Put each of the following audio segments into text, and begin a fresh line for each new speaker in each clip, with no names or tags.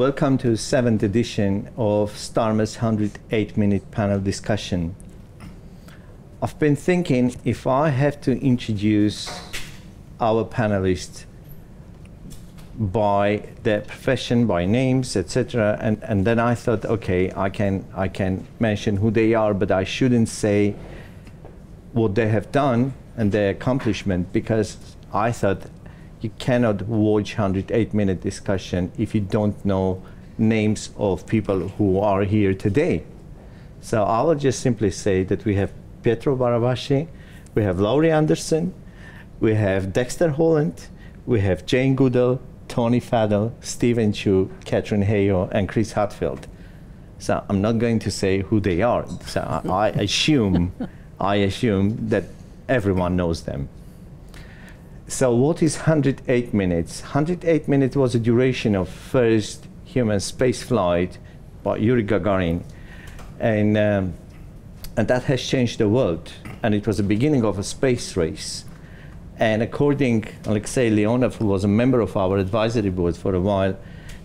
Welcome to the seventh edition of STARMUS 108 minute panel discussion. I've been thinking if I have to introduce our panelists by their profession, by names, etc., and, and then I thought, okay, I can I can mention who they are, but I shouldn't say what they have done and their accomplishment because I thought you cannot watch 108 minute discussion if you don't know names of people who are here today. So I will just simply say that we have Pietro Barabasci, we have Laurie Anderson, we have Dexter Holland, we have Jane Goodall, Tony Fadell, Steven Chu, Katharine Hayhoe, and Chris Hadfield. So I'm not going to say who they are. So I, I assume, I assume that everyone knows them. So what is 108 minutes? 108 minutes was the duration of first human space flight by Yuri Gagarin. And, um, and that has changed the world. And it was the beginning of a space race. And according Alexei Leonov, who was a member of our advisory board for a while,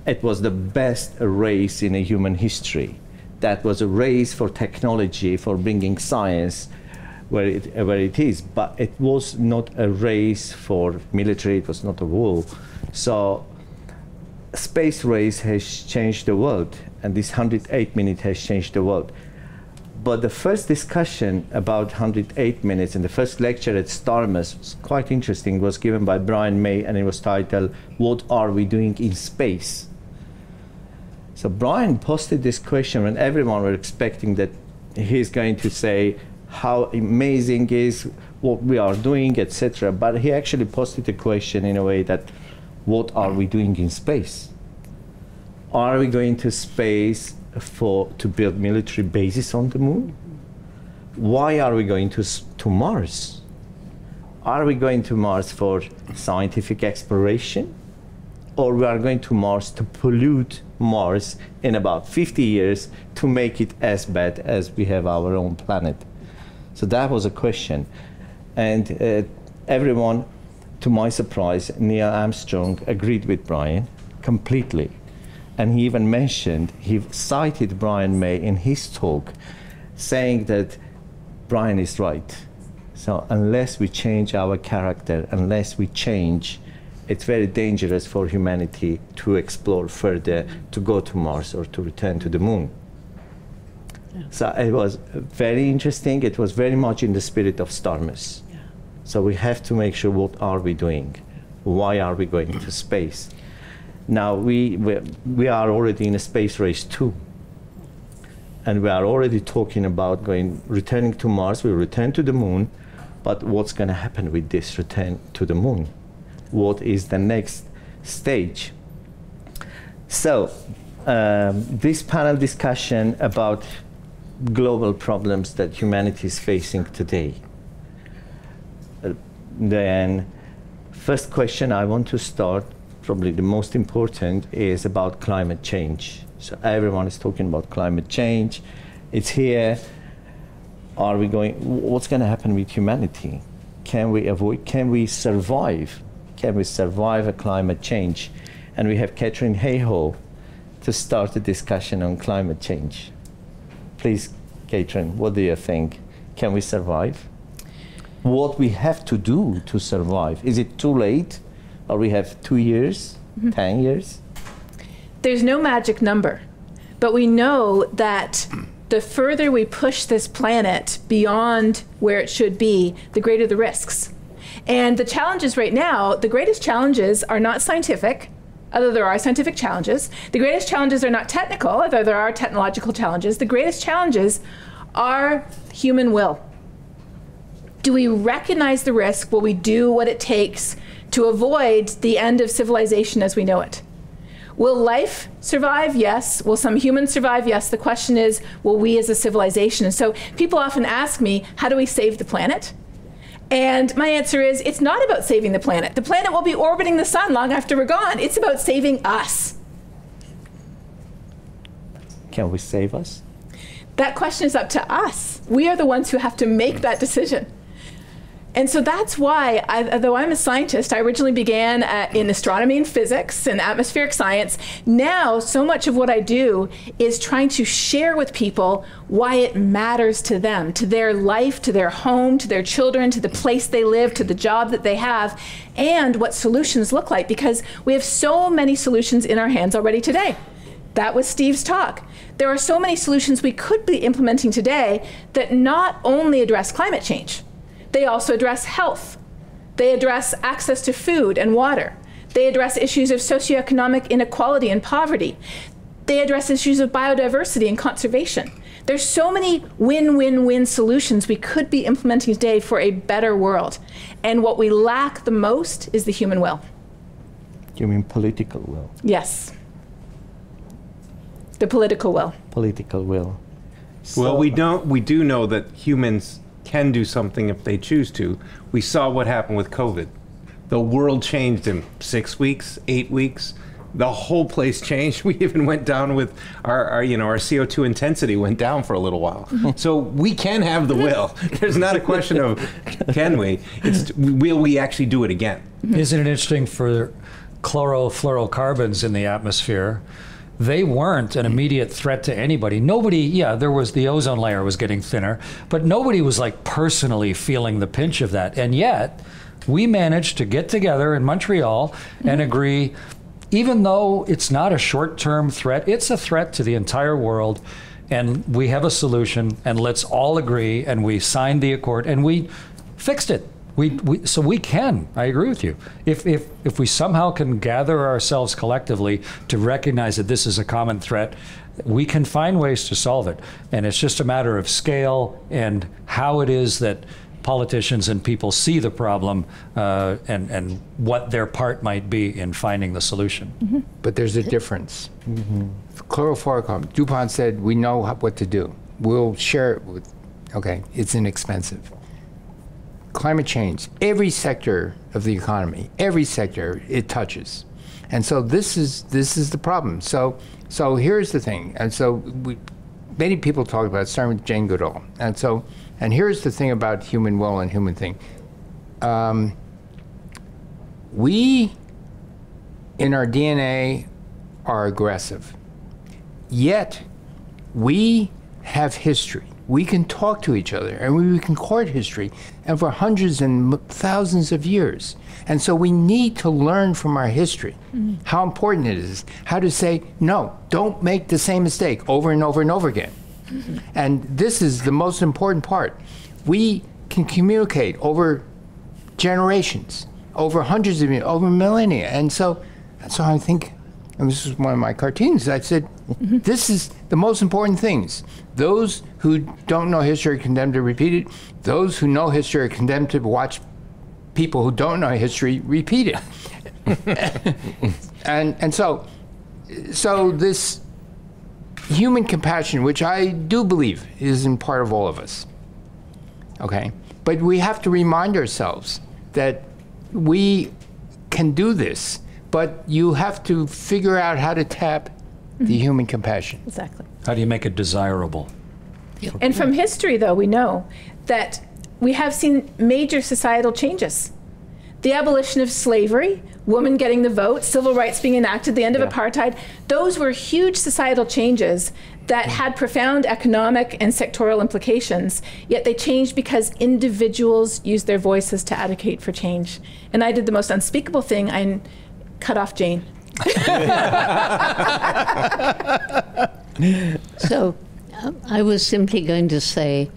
it was the best race in human history. That was a race for technology, for bringing science where it, where it is. But it was not a race for military, it was not a war. So space race has changed the world, and this 108 minute has changed the world. But the first discussion about 108 minutes and the first lecture at STARMUS was quite interesting. It was given by Brian May, and it was titled, What Are We Doing in Space? So Brian posted this question, and everyone were expecting that he's going to say, how amazing is what we are doing, etc. But he actually posted a question in a way that, what are we doing in space? Are we going to space for to build military bases on the moon? Why are we going to to Mars? Are we going to Mars for scientific exploration? Or we are going to Mars to pollute Mars in about 50 years to make it as bad as we have our own planet? So that was a question. And uh, everyone, to my surprise, Neil Armstrong agreed with Brian completely. And he even mentioned, he cited Brian May in his talk, saying that Brian is right. So unless we change our character, unless we change, it's very dangerous for humanity to explore further, to go to Mars or to return to the moon. So it was very interesting. It was very much in the spirit of STARMUS. Yeah. So we have to make sure what are we doing? Why are we going to space? Now we, we, we are already in a space race too. And we are already talking about going, returning to Mars, we return to the moon, but what's going to happen with this return to the moon? What is the next stage? So, um, this panel discussion about global problems that humanity is facing today. Uh, then, first question I want to start, probably the most important, is about climate change. So everyone is talking about climate change. It's here. Are we going? What's going to happen with humanity? Can we avoid? Can we survive? Can we survive a climate change? And we have Katharine Hayhoe to start a discussion on climate change. Please, Katharine, what do you think? Can we survive? What we have to do to survive? Is it too late? Or we have two years, mm -hmm. 10 years?
There's no magic number, but we know that the further we push this planet beyond where it should be, the greater the risks. And the challenges right now, the greatest challenges are not scientific, although there are scientific challenges. The greatest challenges are not technical, although there are technological challenges. The greatest challenges are human will. Do we recognize the risk? Will we do what it takes to avoid the end of civilization as we know it? Will life survive? Yes. Will some humans survive? Yes. The question is, will we as a civilization? And so people often ask me, how do we save the planet? And my answer is it's not about saving the planet. The planet will be orbiting the sun long after we're gone. It's about saving us.
Can we save us?
That question is up to us. We are the ones who have to make that decision. And so that's why, I, although I'm a scientist, I originally began at, in astronomy and physics and atmospheric science. Now, so much of what I do is trying to share with people why it matters to them, to their life, to their home, to their children, to the place they live, to the job that they have, and what solutions look like because we have so many solutions in our hands already today. That was Steve's talk. There are so many solutions we could be implementing today that not only address climate change, they also address health. They address access to food and water. They address issues of socioeconomic inequality and poverty. They address issues of biodiversity and conservation. There's so many win-win-win solutions we could be implementing today for a better world. And what we lack the most is the human will.
You mean political will?
Yes. The political will.
Political will.
Well, we don't. We do know that humans can do something if they choose to. We saw what happened with COVID. The world changed in six weeks, eight weeks. The whole place changed. We even went down with our, our you know, our CO2 intensity went down for a little while. Mm-hmm. so we can have the will. There's not a question of can we. It's will we actually do it again.
Isn't it interesting for chlorofluorocarbons in the atmosphere? They weren't an mm. immediate threat to anybody. Nobody, yeah, there was the ozone layer was getting thinner, but nobody was like personally feeling the pinch of that. And yet, we managed to get together in Montreal and mm-hmm. agree even though it's not a short term threat, it's a threat to the entire world. And we have a solution, and let's all agree. And we signed the accord and we fixed it. We, we, so we can. I agree with you. If, if, if we somehow can gather ourselves collectively to recognize that this is a common threat, we can find ways to solve it. And it's just a matter of scale and how it is that politicians and people see the problem uh, and, and what their part might be in finding the solution.
But there's a difference. Chlorofluorocarbon, DuPont said, we know what to do. We'll share it with, okay, it's inexpensive. Climate change, every sector of the economy, every sector it touches. And so this is this is the problem. So so here's the thing. And so we many people talk about starting Jane Goodall. And so and here's the thing about human will and human thing. Um, we in our DNA are aggressive. Yet, we have history. We can talk to each other and we can court history and for hundreds and thousands of years. And so we need to learn from our history mm-hmm. how important it is, how to say, no, don't make the same mistake over and over and over again. Mm-hmm. And this is the most important part. We can communicate over generations, over hundreds of years, over millennia. And so, so I think, and this is one of my cartoons, I said, mm-hmm. this is the most important things. Those who don't know history are condemned to repeat it. Those who know history are condemned to watch people who don't know history repeat it. and, and so, so this human compassion, which I do believe is in part of all of us, okay? But we have to remind ourselves that we can do this, but you have to figure out how to tap the mm-hmm. human compassion.
Exactly.
How do you make it desirable?
And from history, though, we know that we have seen major societal changes. The abolition of slavery, women getting the vote, civil rights being enacted, the end of apartheid, those were huge societal changes that mm. had profound economic and sectoral implications, yet they changed because individuals used their voices to advocate for change. And I did the most unspeakable thing I cut off Jane.
So um, I was simply going to say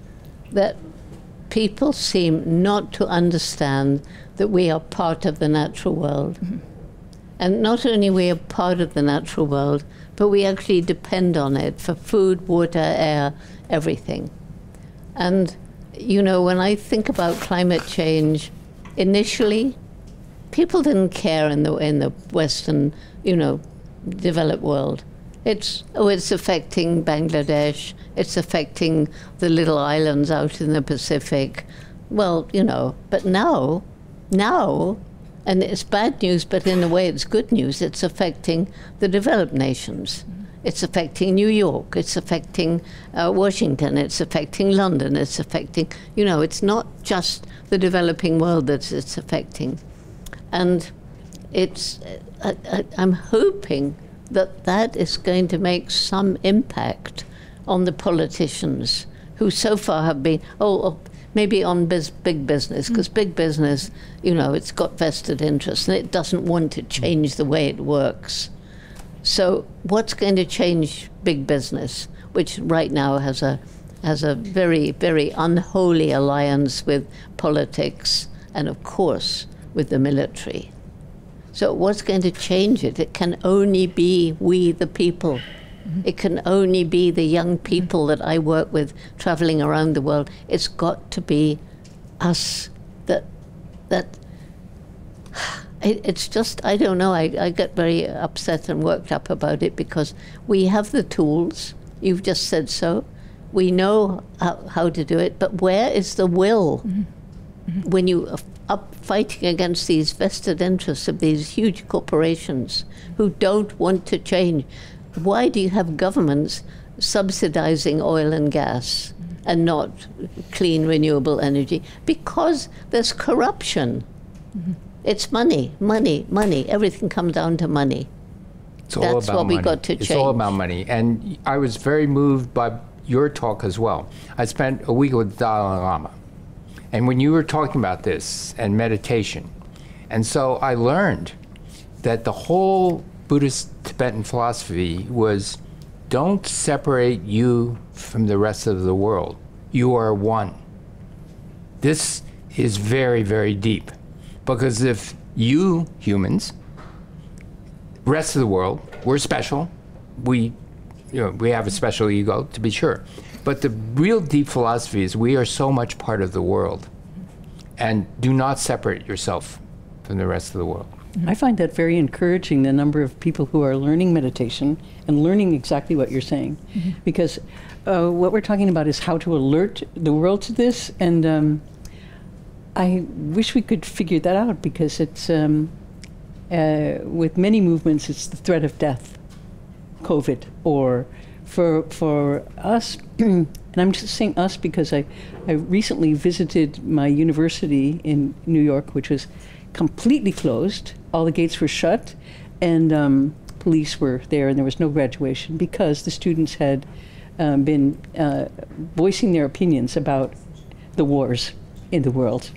that people seem not to understand that we are part of the natural world. And not only we are part of the natural world, but we actually depend on it for food, water, air, everything. And you know, when I think about climate change, initially, people didn't care in the in the Western, you know, developed world. It's oh, it's affecting Bangladesh. It's affecting the little islands out in the Pacific. Well, you know, but now, now, and it's bad news, but in a way it's good news. It's affecting the developed nations. It's affecting New York. It's affecting uh, Washington. It's affecting London. It's affecting, you know, it's not just the developing world that it's affecting. And it's, I, I, I'm hoping that that is going to make some impact on the politicians who so far have been, oh, oh maybe on biz, big business, hmm. because big business, you know, it's got vested interests and it doesn't want to hmm. change the way it works. So, what's going to change big business, which right now has a has a very very unholy alliance with politics and, of course, with the military. So, what's going to change it? It can only be we, the people. Mm-hmm. It can only be the young mm-hmm. people that I work with traveling around the world. It's got to be us that that it, it's just I don't know. I, I get very upset and worked up about it because we have the tools. You've just said so. We know how, how to do it, but where is the will mm-hmm. when you up fighting against these vested interests of these huge corporations who don't want to change? Why do you have governments subsidizing oil and gas and not clean renewable energy? Because there's corruption. Mm-hmm. It's money, money, money. Everything comes down to money.
It's all
That's
about
what we got to change.
It's all about money. And I was very moved by your talk as well. I spent a week with Dalai Lama. And when you were talking about this and meditation, and so I learned that the whole Buddhist Tibetan philosophy was don't separate you from the rest of the world. You are one. This is very, very deep. Because if you humans rest of the world, we're special. We, you know, we have a special ego, to be sure. But the real deep philosophy is we are so much part of the world. And do not separate yourself from the rest of the world.
I find that very encouraging, the number of people who are learning meditation and learning exactly what you're saying. Because uh, what we're talking about is how to alert the world to this. And um, I wish we could figure that out because it's, um, uh, with many movements, it's the threat of death, COVID, or for, for us, and I'm just saying us because I, I recently visited my university in New York, which was completely closed. All the gates were shut, and um, police were there, and there was no graduation because the students had um, been uh, voicing their opinions about the wars in the world.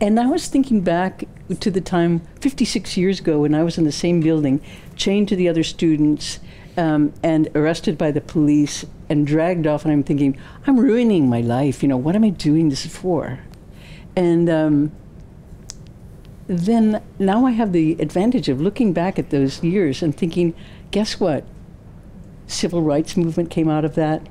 And I was thinking back to the time 56 years ago when I was in the same building, chained to the other students, um, and arrested by the police and dragged off. And I'm thinking, I'm ruining my life. You know, what am I doing this for? And um, then now I have the advantage of looking back at those years and thinking, guess what? Civil rights movement came out of that.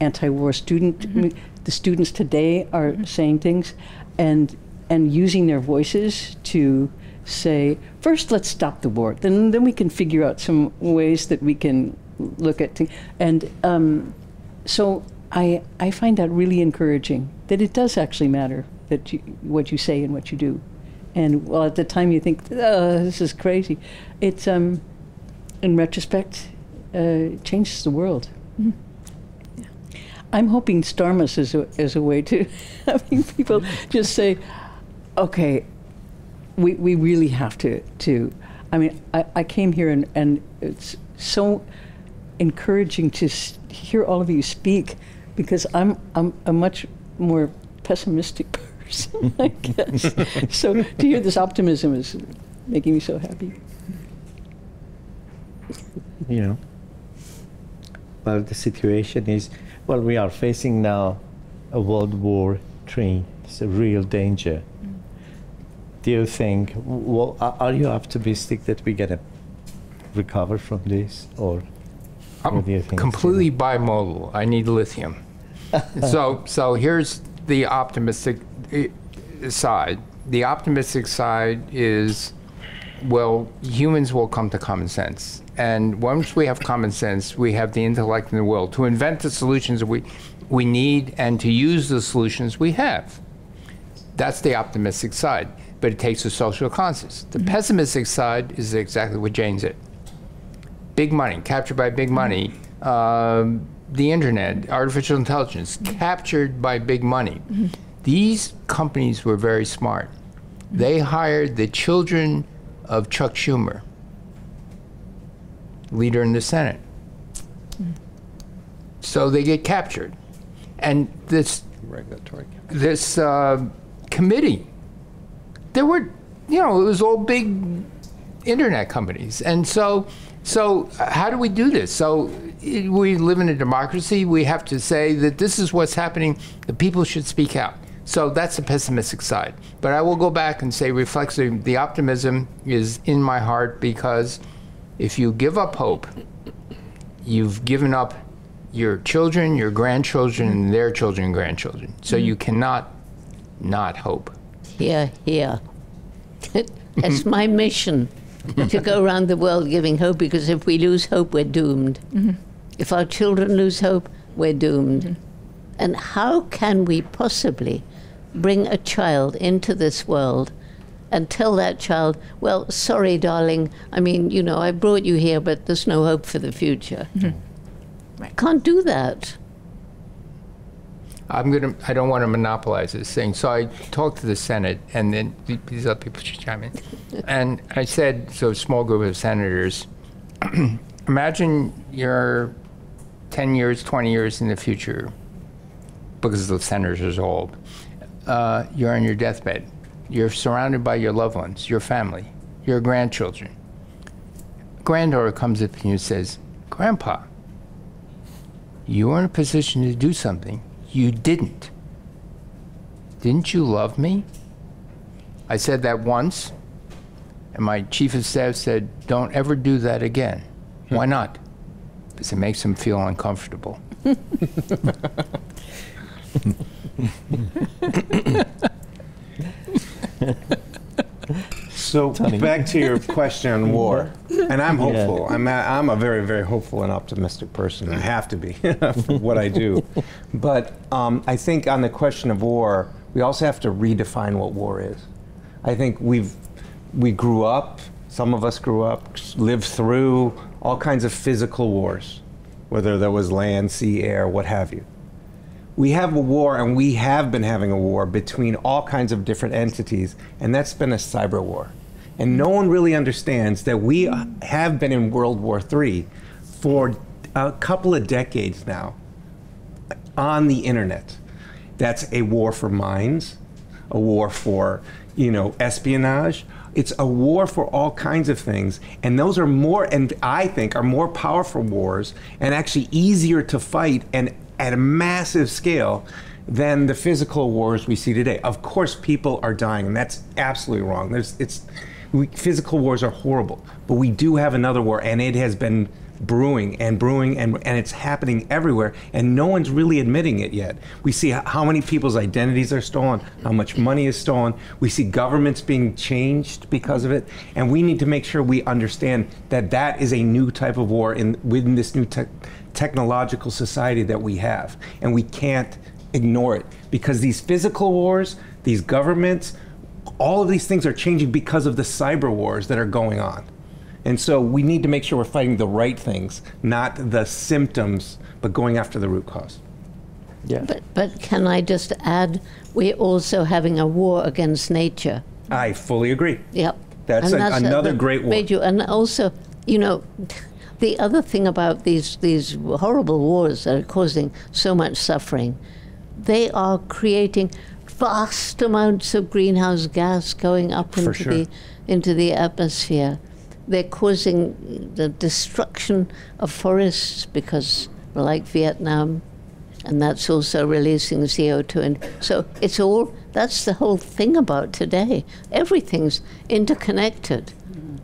Anti-war student, mo- the students today are saying things, and and using their voices to say, first let's stop the war. Then then we can figure out some ways that we can look at things. And um, so I I find that really encouraging that it does actually matter that you, what you say and what you do. And well, at the time you think, oh, this is crazy. It's um, in retrospect, uh, changes the world. I'm hoping Starmus is a, is a way to having people just say, okay, we, we really have to, to I mean, I, I came here and, and it's so encouraging to s- hear all of you speak because I'm, I'm a much more pessimistic person, I guess. so to hear this optimism is making me so happy.
you know. Well, the situation is, well, we are facing now a World War III. It's a real danger. Do you think, well, are you optimistic that we're going to recover from this? Or
I'm
What do you think,
completely bimodal. I need lithium. so, so here's the optimistic eh, side. The optimistic side is, well, humans will come to common sense. And once we have common sense, we have the intellect in the will to invent the solutions we, we need and to use the solutions we have. That's the optimistic side, but it takes a social conscience. The mm-hmm. pessimistic side is exactly what Jane said. big money, captured by big money. Mm-hmm. Um, the internet, artificial intelligence, mm-hmm. captured by big money. These companies were very smart. They hired the children of Chuck Schumer, leader in the Senate. So they get captured. And this
Regulatory.
this uh, committee. There were, you know, it was all big internet companies, and so, so uh, how do we do this? So we live in a democracy. We have to say that this is what's happening. The people should speak out. So that's the pessimistic side. But I will go back and say, reflexive. The optimism is in my heart because if you give up hope, you've given up your children, your grandchildren, and their children and grandchildren. So you cannot not hope.
Here, here. it's my mission to go around the world giving hope because if we lose hope, we're doomed. Mm-hmm. If our children lose hope, we're doomed. Mm-hmm. And how can we possibly bring a child into this world and tell that child, well, sorry, darling, I mean, you know, I brought you here, but there's no hope for the future? Mm-hmm. Can't do that.
I'm gonna. I don't want to monopolize this thing. So I talked to the Senate, and then these other people should chime in. and I said, so a small group of senators. imagine you're 10 years, 20 years in the future, because the senators are old. Uh, you're on your deathbed. You're surrounded by your loved ones, your family, your grandchildren. Granddaughter comes up to you and says, "Grandpa, you were in a position to do something. You didn't. Didn't you love me? I said that once, and my chief of staff said, Don't ever do that again. Hmm. Why not? Because it makes them feel uncomfortable.
So back to your question on war, and I'm hopeful. I'm a, I'm a very very hopeful and optimistic person. I have to be for what I do, but um, I think on the question of war, we also have to redefine what war is. I think we've we grew up. Some of us grew up, lived through all kinds of physical wars, whether there was land, sea, air, what have you we have a war and we have been having a war between all kinds of different entities and that's been a cyber war and no one really understands that we have been in world war iii for a couple of decades now on the internet. That's a war for minds a war for you know espionage. It's a war for all kinds of things. And those are more and i think are more powerful wars and actually easier to fight and at a massive scale than the physical wars we see today. Of course people are dying and that's absolutely wrong. There's it's we, physical wars are horrible but we do have another war and it has been brewing and brewing and, and it's happening everywhere and no one's really admitting it yet. We see how many people's identities are stolen how much money is stolen. We see governments being changed because of it and we need to make sure we understand that that is a new type of war in within this new tech technological society that we have and we can't ignore it because these physical wars these governments all of these things are changing because of the cyber wars that are going on and so we need to make sure we're fighting the right things, not the symptoms, but going after the root cause.
Yeah.
But, but can I just add, we're also having a war against nature.
I fully agree.
Yep.
That's
And
a- another
the
great war.
major- and also, you know, the other thing about these these horrible wars that are causing so much suffering, they are creating vast amounts of greenhouse gas going up into
sure.
the into the atmosphere. They're causing the destruction of forests because, like Vietnam, and that's also releasing CO2. And so it's all, that's the whole thing about today. Everything's interconnected.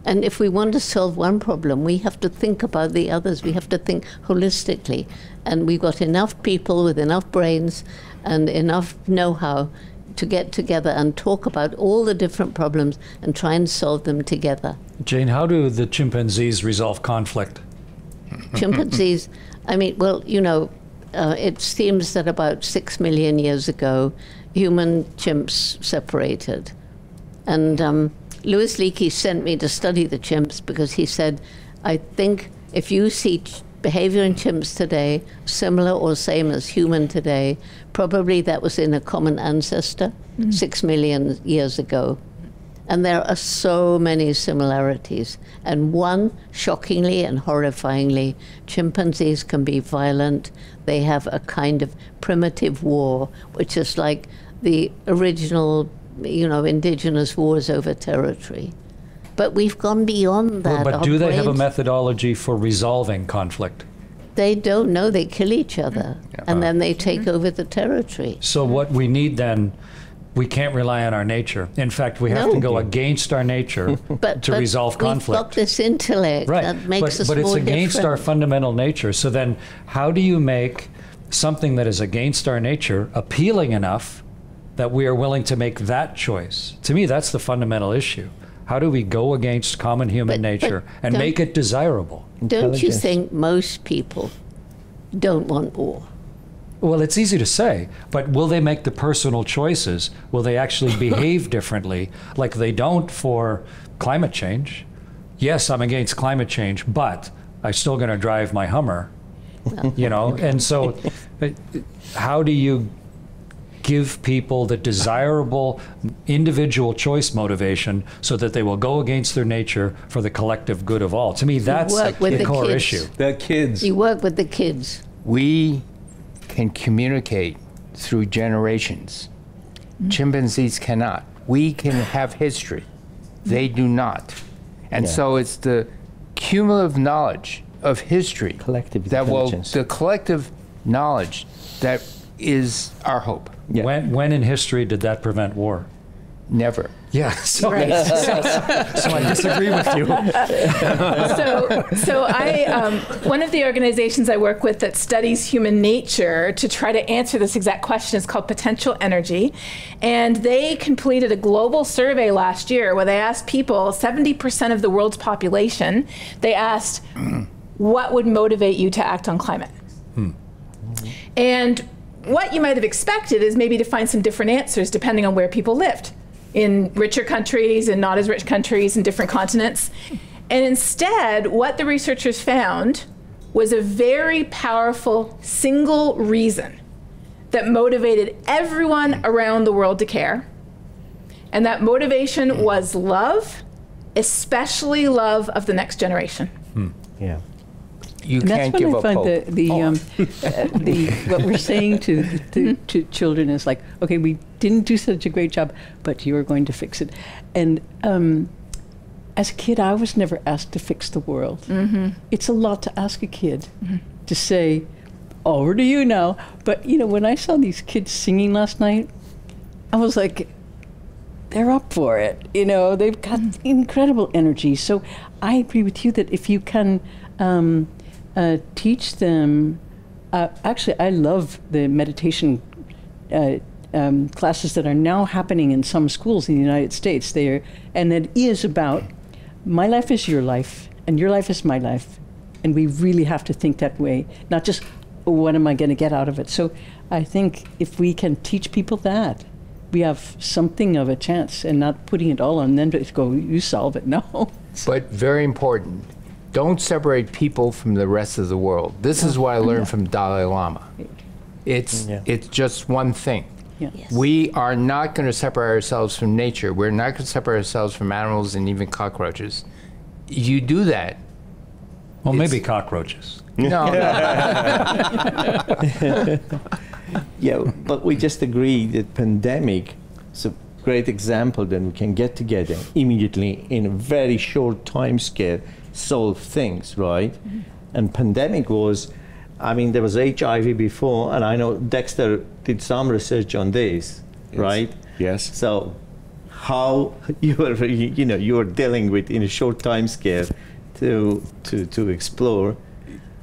And if we want to solve one problem, we have to think about the others. We have to think holistically. And we've got enough people with enough brains and enough know how to get together and talk about all the different problems and try and solve them together.
Jane, how do the chimpanzees resolve conflict?
chimpanzees, I mean, well, you know, uh, it seems that about six million years ago, human chimps separated. And um, Louis Leakey sent me to study the chimps because he said, I think If you see ch- behavior in chimps today similar or same as human today, probably that was in a common ancestor mm. six million years ago. And there are so many similarities. And one, shockingly and horrifyingly, chimpanzees can be violent. They have a kind of primitive war, which is like the original, you know, indigenous wars over territory. But we've gone beyond that.
but do they have a methodology for resolving conflict?
They don't know. They kill each other. And then they take
Mm-hmm.
over the territory.
So what we need then, we can't rely on our nature. In fact, we have to go against our nature
But,
to
but
resolve
We've got
conflict.
this intellect
Right.
that makes
but
us
but it's
more
against our fundamental nature. So then how do you make something that is against our nature appealing enough that we are willing to make that choice? To me, that's the fundamental issue. How do we go against common human
But- but
nature and make it desirable?
Don't you think most people don't want war?
Well, it's easy to say, but will they make the personal choices? Will they actually behave differently like they don't for climate change? Yes, I'm against climate change, but I'm still going to drive my Hummer. You know, and so uh, how do you give people the desirable individual choice motivation so that they will go against their nature for the collective good of all? To me, that's
work with
the
the
core
kids.
issue.
The kids.
You work with the kids.
we can communicate through generations. Mm-hmm. Chimpanzees cannot. We can have history. They do not. And
Yeah.
so it's the cumulative knowledge of history
Collective
that will the collective knowledge that is our hope.
Yeah.
When, when in history did that prevent war?
Never.
Yeah, so, so I disagree with you.
so, so I, um, one of the organizations I work with that studies human nature to try to answer this exact question is called Potential Energy. And they completed a global survey last year where they asked people, 70% of the world's population, they asked, what would motivate you to act on climate? And what you might have expected is maybe to find some different answers depending on where people lived in richer countries and not as rich countries and different continents. And instead, what the researchers found was a very powerful single reason that motivated everyone around the world to care. And that motivation was love, especially love of the next generation. Hmm.
Yeah.
You
And
can't
that's
give
when I
up
find
hope.
the the, um, uh, the what we're saying to, to to children is like, okay, we didn't do such a great job, but you are going to fix it. And um, as a kid, I was never asked to fix the world. Mm-hmm. It's a lot to ask a kid to say, "Over to you now." But you know, when I saw these kids singing last night, I was like, they're up for it. You know, they've got incredible energy. So I agree with you that if you can um, uh, teach them, uh, actually, I love the meditation uh, um, classes that are now happening in some schools in the United States. They are, and it is about my life is your life, and your life is my life, and we really have to think that way, not just "Oh, what am I going to get out of it. So I think if we can teach people that, we have something of a chance, and not putting it all on them to go, you solve it. No.
But very important, don't separate people from the rest of the world. This is what I learned from Dalai Lama. It's
Yeah.
it's just one thing.
Yeah.
Yes.
We are not going to separate ourselves from nature. We're not going to separate ourselves from animals and even cockroaches. You do that.
Well, maybe cockroaches.
No,
Yeah, but we just agree that pandemic is a great example that we can get together immediately in a very short time scale, solve things, right? And pandemic was, I mean, there was HIV before, and I know Dexter did some research on this, right?
Yes.
So, how you are, you know, you are dealing with in a short time scale to to to explore.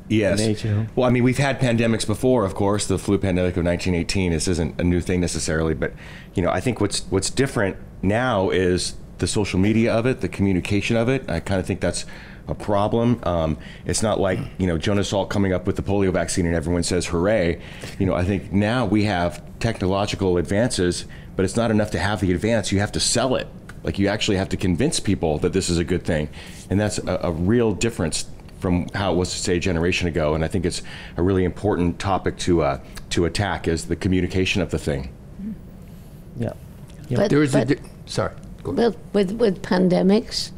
Yes.
Nature.
Well, I mean, we've had pandemics before, of course. The flu pandemic of 1918. This isn't a new thing necessarily, but you know, I think what's what's different now is the social media of it, the communication of it. I kind of think that's a problem. Um, it's not like you know Jonas Salk coming up with the polio vaccine and everyone says hooray. You know, I think now we have technological advances, but it's not enough to have the advance. You have to sell it. Like you actually have to convince people that this is a good thing, and that's a, a real difference from how it was, say, a generation ago. And I think it's a really important topic to uh, to attack is the communication of the thing.
Yeah.
But,
There is a. di- sorry. Go ahead.
Well, with, with pandemics,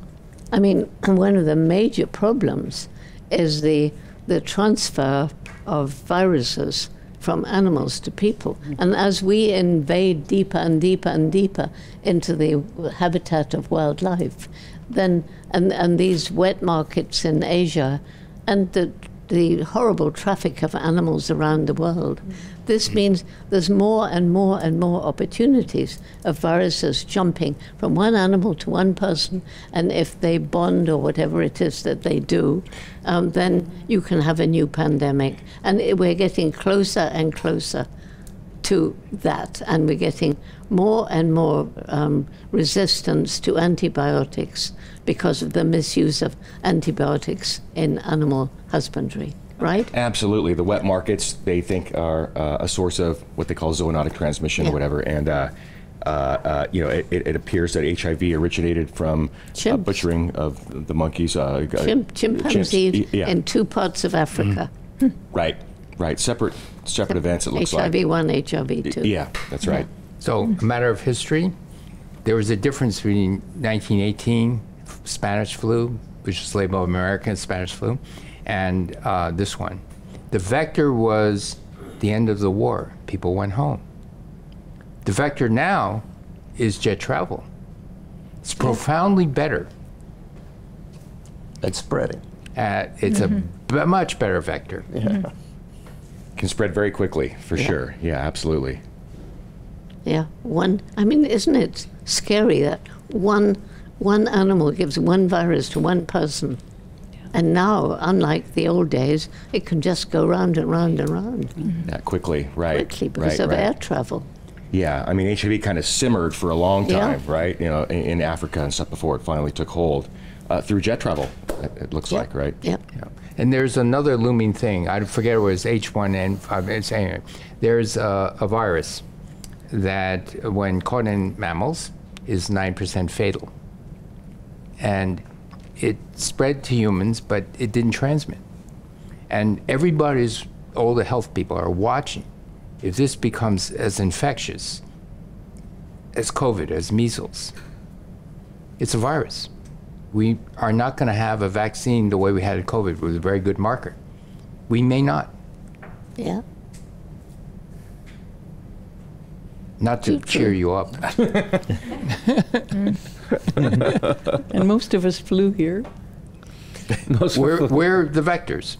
I mean, one of the major problems is the, the transfer of viruses from animals to people. Mm-hmm. And as we invade deeper and deeper and deeper into the habitat of wildlife, then, and, and these wet markets in Asia, and the, the horrible traffic of animals around the world, this means there's more and more and more opportunities of viruses jumping from one animal to one person. And if they bond or whatever it is that they do, um, then you can have a new pandemic. And we're getting closer and closer to that, and we're getting more and more um, resistance to antibiotics because of the misuse of antibiotics in animal husbandry, right?
Absolutely, the wet markets they think are uh, a source of what they call zoonotic transmission
Yeah.
or whatever, and. Uh, uh, uh, you know, it, it appears that HIV originated from uh, butchering of the monkeys. Uh,
Chimp, chimpanzee
chimps. Yeah,
in two parts of Africa.
right, right. Separate, separate events. It looks
HIV
like.
1, HIV 2.
Yeah, that's right.
So, a matter of history, there was a difference between 1918 Spanish flu, which is labeled American Spanish flu, and uh, this one. The vector was the end of the war. People went home. The vector now is jet travel. It's profoundly better.
It's spreading.
At, it's a mm-hmm. b- much better vector. Mm-hmm.
Can spread very quickly, for sure. Yeah, absolutely.
Yeah, one. I mean, isn't it scary that one one animal gives one virus to one person, and now, unlike the old days, it can just go round and round and round
Yeah, quickly. Right.
quickly because
right,
of
right.
air travel.
Yeah, I mean HIV kind of simmered for a long
Yeah.
time, right? You know, in, in Africa and stuff before it finally took hold uh, through jet travel. It, it looks like, right?
Yep.
Yeah. And there's another looming thing. I forget it was H1N5. It's anyway. There's a, a virus that, when caught in mammals, is 9% fatal. And it spread to humans, but it didn't transmit. And everybody's, all the health people are watching. If this becomes as infectious as COVID, as measles, it's a virus. We are not going to have a vaccine the way we had COVID with a very good marker. We may not.
Yeah.
Not to
True, true.
cheer you up. Mm.
And most of us flew here.
we're, we're the vectors.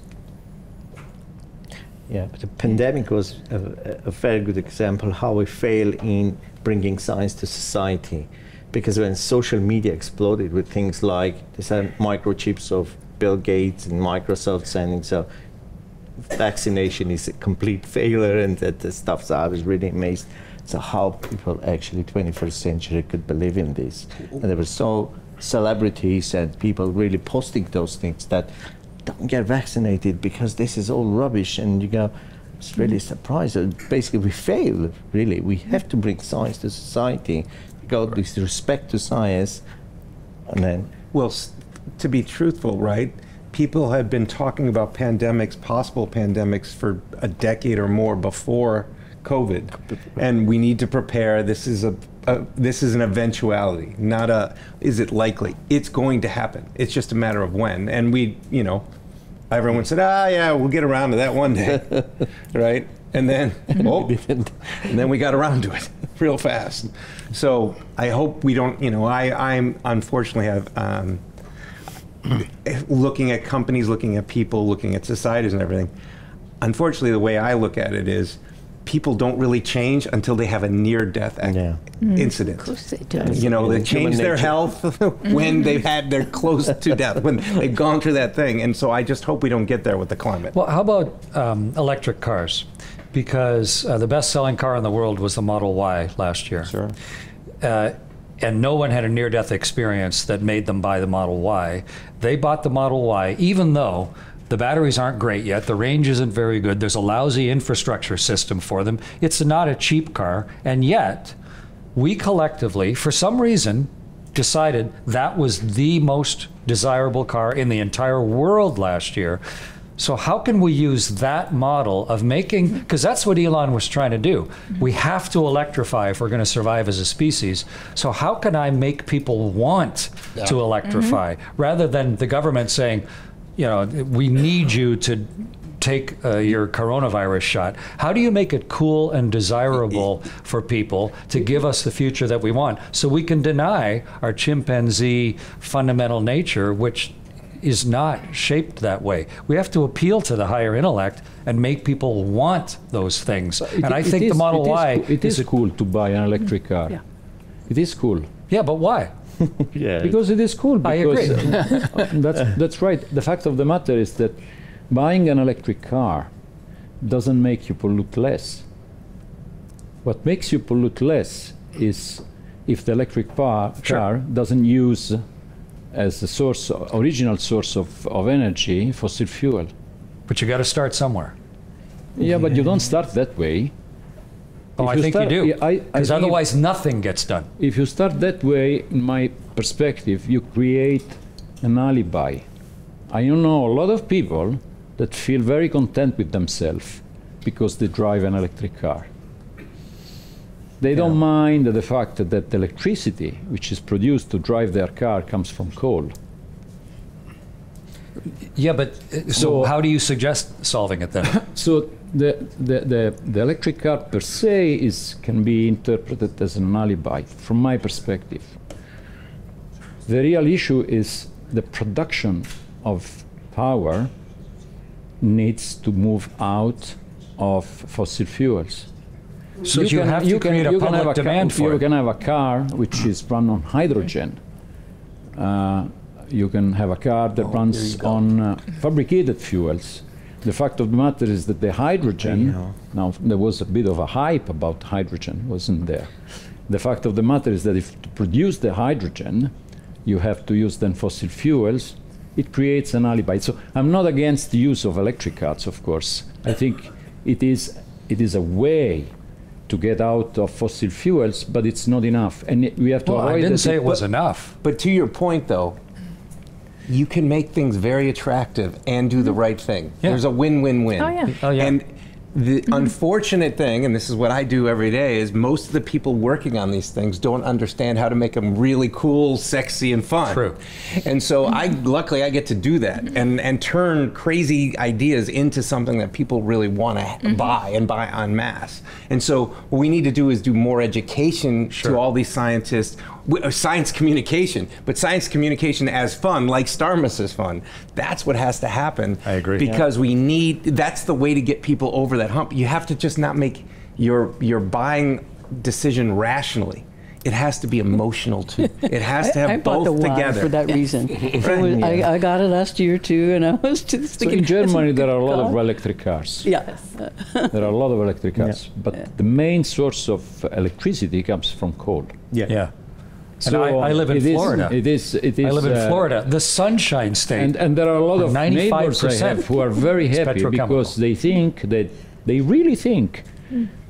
Yeah, but the pandemic was a, a very good example how we fail in bringing science to society. Because when social media exploded with things like the same microchips of Bill Gates and Microsoft sending, so vaccination is a complete failure and that the stuff. So I was really amazed. So how people actually 21st century could believe in this, and there were so celebrities and people really posting those things that don't get vaccinated because this is all rubbish, and you go. It's really surprising. Basically, we fail. Really, we have to bring science to society. Go this respect to science, and then
Well, to be truthful, right? People have been talking about pandemics, possible pandemics, for a decade or more before COVID, and we need to prepare. This is a, a this is an eventuality, not a is it likely. It's going to happen. It's just a matter of when. And we, you know, everyone said, ah, yeah, we'll get around to that one day, right? And then, oh, and then we got around to it real fast. So I hope we don't, you know, I, I'm unfortunately have, um, looking at companies, looking at people, looking at societies and everything. Unfortunately, the way I look at it is people don't really change until they have a near death ac-
Yeah.
incident.
Of course they do.
You know, they change their health when they've had their close to death, when they've gone through that thing. And so I just hope we don't get there with the climate.
Well, how about um, electric cars? Because uh, the best selling car in the world was the Model Y last year.
Sure.
Uh, and no one had a near death experience that made them buy the Model Y. They bought the Model Y, even though the batteries aren't great yet, the range isn't very good, there's a lousy infrastructure system for them. It's not a cheap car, and yet we collectively, for some reason, decided that was the most desirable car in the entire world last year. So how can we use that model of making because that's what Elon was trying to do. We have to electrify if we're going to survive as a species. So how can I make people want to electrify mm-hmm. rather than the government saying, you know, we need you to take uh, your coronavirus shot. How do you make it cool and desirable for people to give us the future that we want so we can deny our chimpanzee fundamental nature, which is not shaped that way? We have to appeal to the higher intellect and make people want those things.
It-
and I think
is-
the Model
it is
Y
coo- It is
a-
cool to buy an electric car.
Yeah.
It is cool.
Yeah, but why?
Yeah.
Because it is cool.
I agree.
that's, that's right. The fact of the matter is that buying an electric car doesn't make you pollute less. What makes you pollute less is if the electric par-
Sure.
car doesn't use as the source, original source of, of energy fossil fuel.
But you got to start somewhere.
Yeah, but you don't start that way.
Oh, I think
start-
you do.
yeah,
Because
think if-
otherwise, nothing gets done.
If you start that way, in my perspective, you create an alibi. I know a lot of people that feel very content with themselves because they drive an electric car. They don't mind the fact that the electricity which is produced to drive their car comes from coal.
Yeah, but uh, so,
So-
how do you suggest solving it then?
So the, the, the, the electric car per se is, can be interpreted as an alibi, from my perspective. The real issue is the production of power needs to move out of fossil fuels.
So you, have to create a
you can have
public
ca-
demand for
You
it.
can have a car which is run on hydrogen. Uh, you can have a car that runs on uh, fabricated fuels. The fact of the matter is that the hydrogen,
Anyhow.
now there was a bit of a hype about hydrogen, wasn't there? The fact of the matter is that if to produce the hydrogen, you have to use then fossil fuels, it creates an alibi. So I'm not against the use of electric cars, of course. I think it is, it is a way to get out of fossil fuels, but it's not enough. And it- we have to
Well,
avoid
I didn't say
it-
it was enough.
But to your point, though, you can make things very attractive and do the mm. right thing.
Yeah.
There's a win-win-win.
Oh, yeah. Mm-hmm.
Oh, yeah.
And the mm-hmm. unfortunate thing, and this is what I do every day, is most of the people working on these things don't understand how to make them really cool, sexy, and fun.
True.
And so I, mm-hmm. luckily, I get to do that and and turn crazy ideas into something that people really want to buy and buy en masse. And so what we need to do is do more education to all these scientists, w- Uh, science communication, but science communication as fun, like Starmus is fun. That's what has to happen.
I agree.
Because we need. That's the way to get people over that hump. You have to just not make your your buying decision rationally. It has to be emotional too. It has to have
I bought
both
the Y
together.
for that reason. It was- I, I got it last year too, and I was just thinking.
So in Germany, there are a lot of electric cars.
Yeah.
There are a lot of electric cars, but the main source of electricity comes from coal.
Yeah. And I, I live in
it is-
Florida.
it is. It is.
I live in
uh,
Florida, the Sunshine State.
And, and there are a lot of
95%
neighbors I have who are very happy because they think that they really think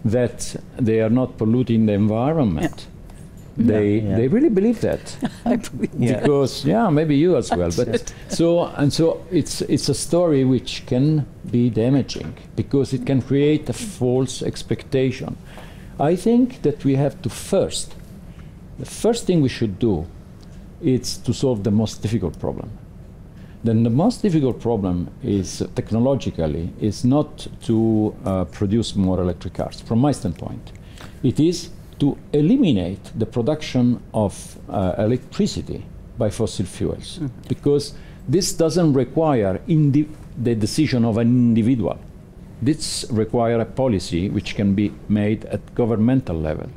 that they are not polluting the environment. They
Yeah.
they really believe that
I believe
Yeah.
because yeah maybe you as well but so and so it's it's a story which can be damaging because it can create a false expectation. I think that we have to first the first thing we should do is to solve the most difficult problem. Then the most difficult problem is technologically is not to uh, produce more electric cars. From my standpoint, it is to eliminate the production of uh, electricity by fossil fuels because this doesn't require the decision of an individual. This requires a policy which can be made at governmental level.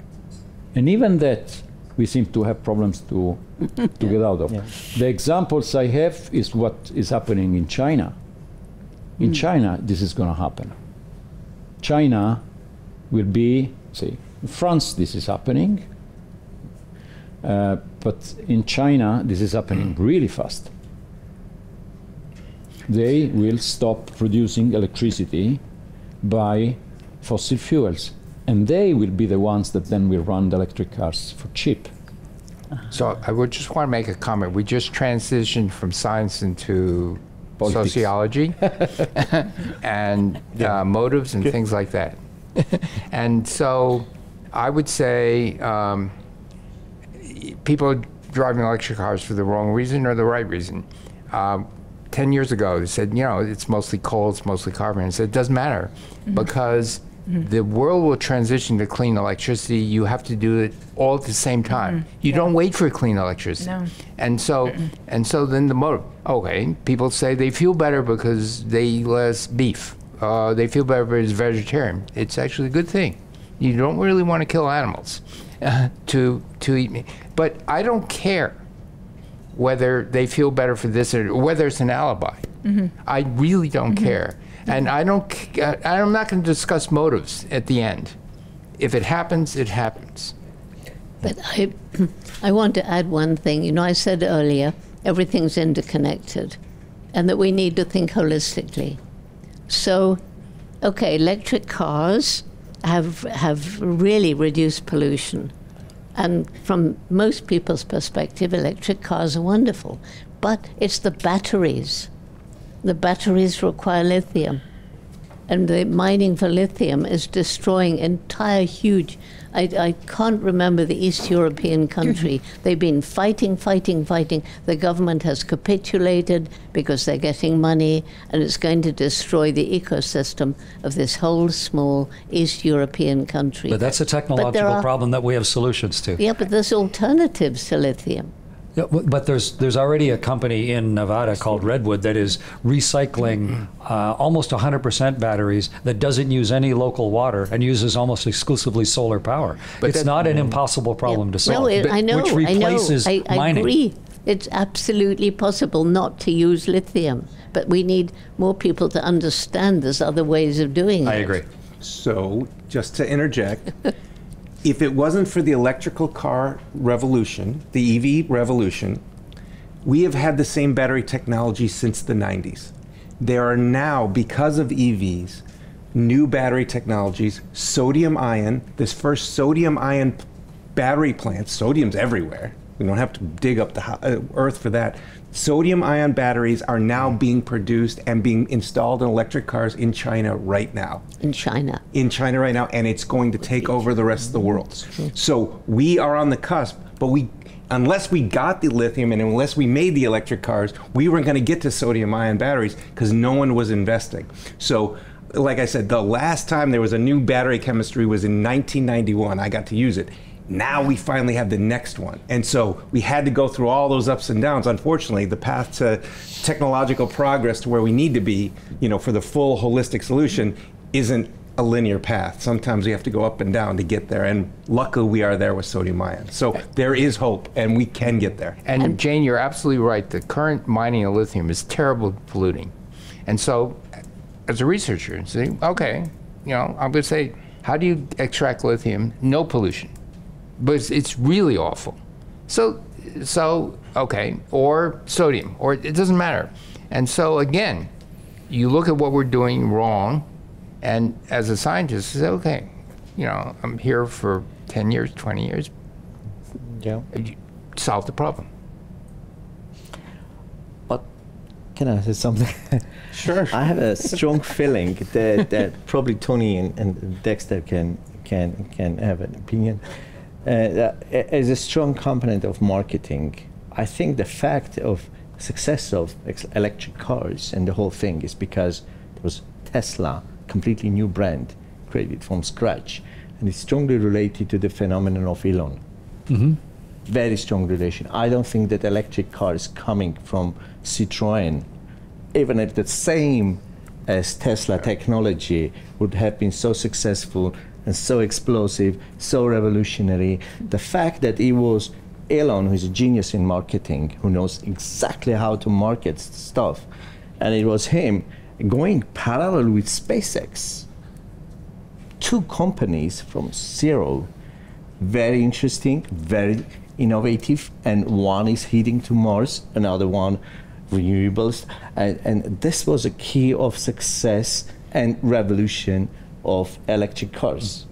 And even that, we seem to have problems to, to get out of. The examples I have is what is happening in China. In China, this is going to happen. China will be, say, in France, this is happening. Uh, but in China, this is happening really fast. They will stop producing electricity by fossil fuels. And they will be the ones that then will run the electric cars for cheap.
So I would just want to make a comment. We just transitioned from science into
Politics.
sociology and uh, motives and things like that. and so I would say um, people are driving electric cars for the wrong reason or the right reason. Um, 10 years ago, they said, you know, it's mostly coal, it's mostly carbon. I said, it doesn't matter because the world will transition to clean electricity. You have to do it all at the same time. You don't wait for clean electricity.
No.
And so, and so then the motive. Okay, people say they feel better because they eat less beef. Uh, they feel better because vegetarian. It's actually a good thing. You don't really want to kill animals uh, to to eat meat. But I don't care whether they feel better for this or whether it's an alibi. I really don't care, and I don't. c- uh, I'm not going to discuss motives at the end. If it happens, it happens.
But I, I want to add one thing. You know, I said earlier everything's interconnected, and that we need to think holistically. So, okay, electric cars have have really reduced pollution, and from most people's perspective, electric cars are wonderful. But it's the batteries. The batteries require lithium and the mining for lithium is destroying entire huge. I, I can't remember the East European country. They've been fighting, fighting, fighting. The government has capitulated because they're getting money, and it's going to destroy the ecosystem of this whole small East European country.
But that's a technological
are-
problem that we have solutions to.
yeah, but there's alternatives to lithium.
Yeah, but there's there's already a company in Nevada called Redwood that is recycling uh, almost 100% batteries that doesn't use any local water and uses almost exclusively solar power.
But
it's
that-
not an impossible problem to solve.
No,
solve.
it, I know,
which
I know.
replaces
I, I
mining.
agree. It's absolutely possible not to use lithium, but we need more people to understand there's other ways of doing
I
it.
I agree.
So, just to interject, if it wasn't for the electrical car revolution, the EV revolution, we have had the same battery technology since the 90s. There are now, because of EVs, new battery technologies, sodium ion, this first sodium ion battery plant, sodium's everywhere. We don't have to dig up the uh, earth for that. Sodium ion batteries are now being produced and being installed in electric cars in China right now
in China.
in China right now, and it's going to take over the rest of the world. So we are on the cusp, but we, unless we got the lithium and unless we made the electric cars, we weren't going to get to sodium-ion batteries because no one was investing. So. Like I said, the last time there was a new battery chemistry was in 1991. I got to use it. Now we finally have the next one. And so we had to go through all those ups and downs. Unfortunately, the path to technological progress to where we need to be, you know, for the full holistic solution isn't a linear path. Sometimes we have to go up and down to get there. And luckily we are there with sodium ion. So there is hope and we can get there.
And Jane, you're absolutely right. The current mining of lithium is terrible polluting. And so, as a researcher, say, okay, you know, I'm going to say, how do you extract lithium? No pollution. But it's, it's really awful. So, so okay, or sodium, or it doesn't matter. And so again, you look at what we're doing wrong, and as a scientist, say, okay, you know, I'm here for 10 years, 20 years,
Yeah.
you solve the problem.
But can I say something?
Sure.
I have a strong feeling that, that probably Tony and, and Dexter can can can have an opinion. Uh, that a- as a strong component of marketing, I think the fact of success of electric cars and the whole thing is because it was Tesla, completely new brand, created from scratch, and it's strongly related to the phenomenon of Elon. Very strong relation. I don't think that electric cars coming from Citroën, even if the same as Tesla technology, would have been so successful and so explosive, so revolutionary. The fact that it was Elon, who's a genius in marketing, who knows exactly how to market stuff, and it was him going parallel with SpaceX. Two companies from zero very interesting, very innovative, and one is heading to Mars, another one renewables, and, and this was a key of success and revolution of electric cars.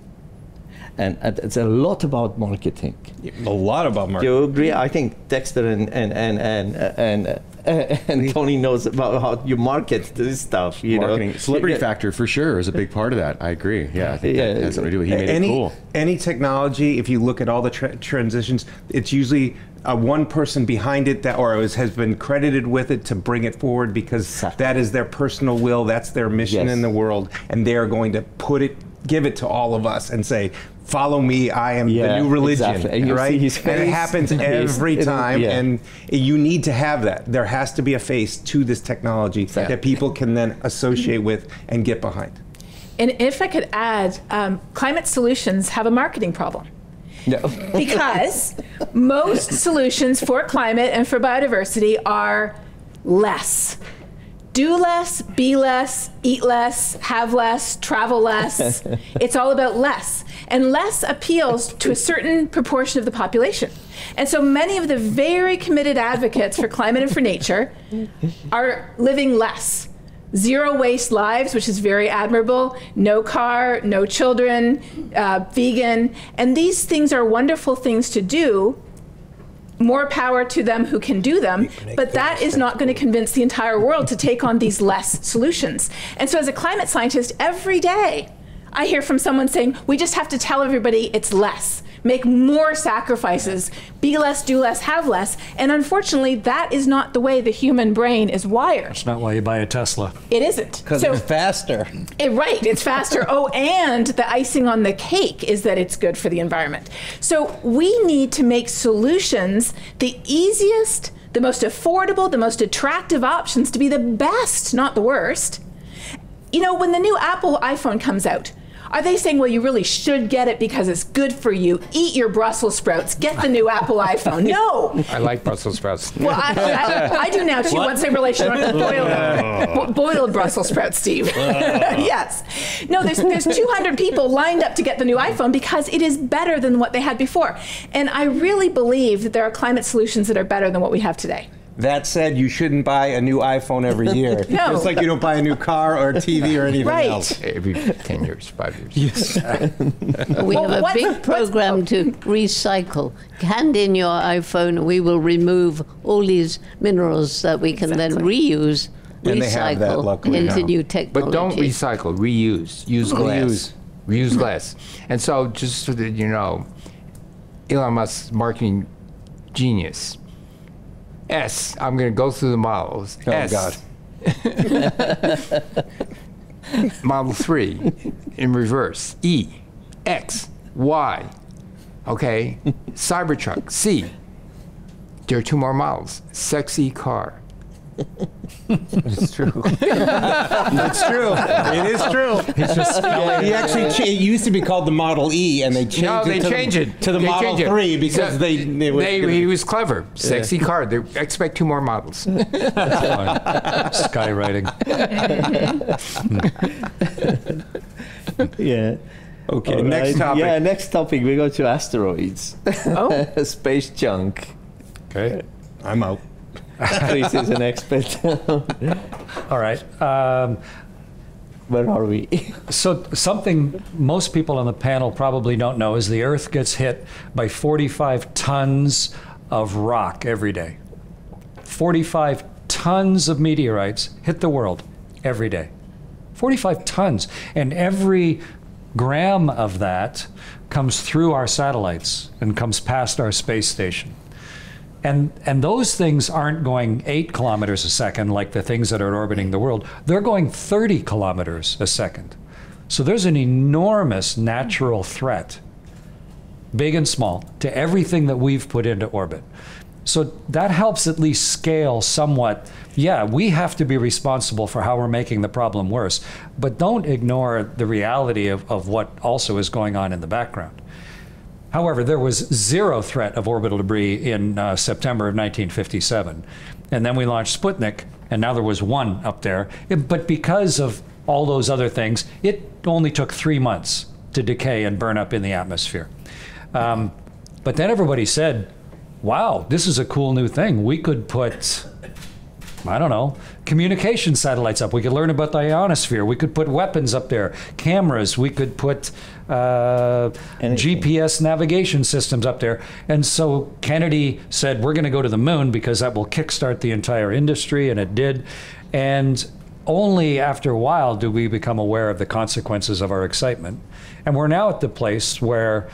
and, and it's a lot about marketing.
A lot about
Do
marketing.
you agree? I think Dexter and and and and and, uh, and Tony knows about how you market this stuff. You
Marketing,
know,
celebrity
Yeah.
factor for sure is a big part of that. I agree. Yeah, I think that
Yeah.
has something to do with. He made
any,
it cool.
Any technology, if you look at all the tra- transitions, it's usually uh, one person behind it that, or is, has been credited with it to bring it forward because
Exactly.
that is their personal will, that's their mission
Yes.
in the world, and they are going to put it, give it to all of us and say, "Follow me, I am
Yeah,
the new religion."
exactly. And you
right?
see his
and it happens every time,
yeah.
and you need to have that. There has to be a face to this technology that people can then associate with and get behind.
And if I could add, um, climate solutions have a marketing problem.
No.
because most solutions for climate and for biodiversity are less. Do less, be less, eat less, have less, travel less. it's all about less. And less appeals to a certain proportion of the population. And so many of the very committed advocates for climate and for nature are living less. Zero waste lives, which is very admirable, no car, no children, uh, vegan. And these things are wonderful things to do. More power to them who can do them, but that is not going to convince the entire world to take on these less solutions. And so, as a climate scientist, every day I hear from someone saying, we just have to tell everybody it's less, make more sacrifices, be less, do less, have less. And unfortunately, that is not the way the human brain is wired.
It's not why you buy a Tesla.
It isn't.
Because
So-
it's faster.
it, right, it's faster. oh, and the icing on the cake is that it's good for the environment. So we need to make solutions the easiest, the most affordable, the most attractive options to be the best, not the worst. You know, when the new Apple iPhone comes out, are they saying, well, you really should get it because it's good for you? Eat your Brussels sprouts. Get the new Apple iPhone. No.
I like Brussels sprouts.
Well, I, I, I do now too. Once I realize you don't have to boil them. Bo- boiled Brussels sprouts, Steve. yes. No, there's there's 200 people lined up to get the new iPhone because it is better than what they had before. And I really believe that there are climate solutions that are better than what we have today.
That said, you shouldn't buy a new iPhone every year.
No.
Just like you don't buy a new car or a TV or anything
Right.
else.
Every 10 years, five years. Yes.
we
Well,
have a big
what's-
program to recycle. Hand in your iPhone, we will remove all these minerals that we can then reuse,
And they have that,
recycle
luckily,
into
now.
new
But
technology.
don't recycle, reuse. Use glass. Reuse glass. And so, just so that you know, Elon Musk's marketing genius. S, I'm going to go through the models.
Oh,
S.
God.
Model 3 in reverse. E, X, Y. Okay. Cybertruck. C. There are two more models. Sexy car.
It's true. It's true. It is true. It's just he actually cha- it used to be called the Model E, and they changed
No,
it. to
changed
the,
it
to the
They
Model
changed it.
Three because
So
they, it was
they-
gonna-
he was clever. Sexy car. They expect two more models.
Skywriting.
Yeah.
Okay,
All
next
right.
topic.
Yeah, next topic. We go to asteroids.
Oh.
Space junk.
Okay.
Uh, I'm out.
Chris is an expert.
All right. Um,
Where are we?
So something most people on the panel probably don't know is the Earth gets hit by 45 tons of rock every day. 45 tons of meteorites hit the world every day. 45 tons. And every gram of that comes through our satellites and comes past our space station. And, and those things aren't going eight kilometers a second like the things that are orbiting the world. They're going 30 kilometers a second. So there's an enormous natural threat, big and small, to everything that we've put into orbit. So that helps at least scale somewhat. Yeah, we have to be responsible for how we're making the problem worse, but don't ignore the reality of, of what also is going on in the background. However, there was zero threat of orbital debris in uh, September of 1957. And then we launched Sputnik, and now there was one up there. It- but because of all those other things, it only took three months to decay and burn up in the atmosphere. Um, but then everybody said, wow, this is a cool new thing. We could put I don't know, communication satellites up. We could learn about the ionosphere. We could put weapons up there, cameras. We could put uh. GPS navigation systems up there. And so Kennedy said, we're going to go to the moon because that will kickstart the entire industry, and it did. And only after a while do we become aware of the consequences of our excitement. And we're now at the place where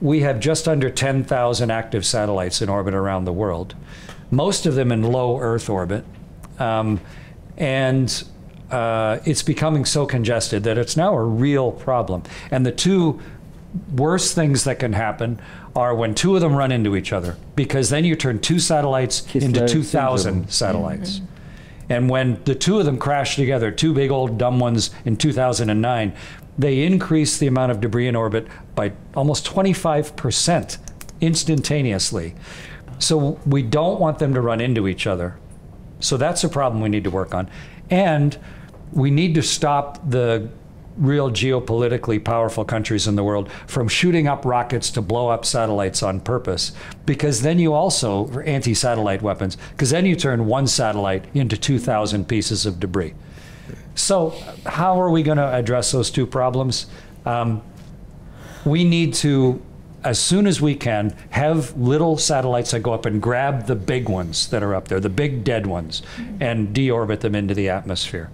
we have just under 10,000 active satellites in orbit around the world, most of them in low Earth orbit. Um, and uh, it's becoming so congested that it's now a real problem. And the two worst things that can happen are when two of them run into each other, because then you turn two satellites into
Kessler
2,000
syndrome.
satellites. And when the two of them crash together, two big old dumb ones in 2009, they increase the amount of debris in orbit by almost 25% instantaneously. So we don't want them to run into each other. So that's a problem we need to work on. And we need to stop the real geopolitically powerful countries in the world from shooting up rockets to blow up satellites on purpose. Because then you also, for anti satellite weapons, because then you turn one satellite into 2,000 pieces of debris. So, how are we going to address those two problems? Um, we need to, as soon as we can, have little satellites that go up and grab the big ones that are up there, the big dead ones, and deorbit them into the atmosphere.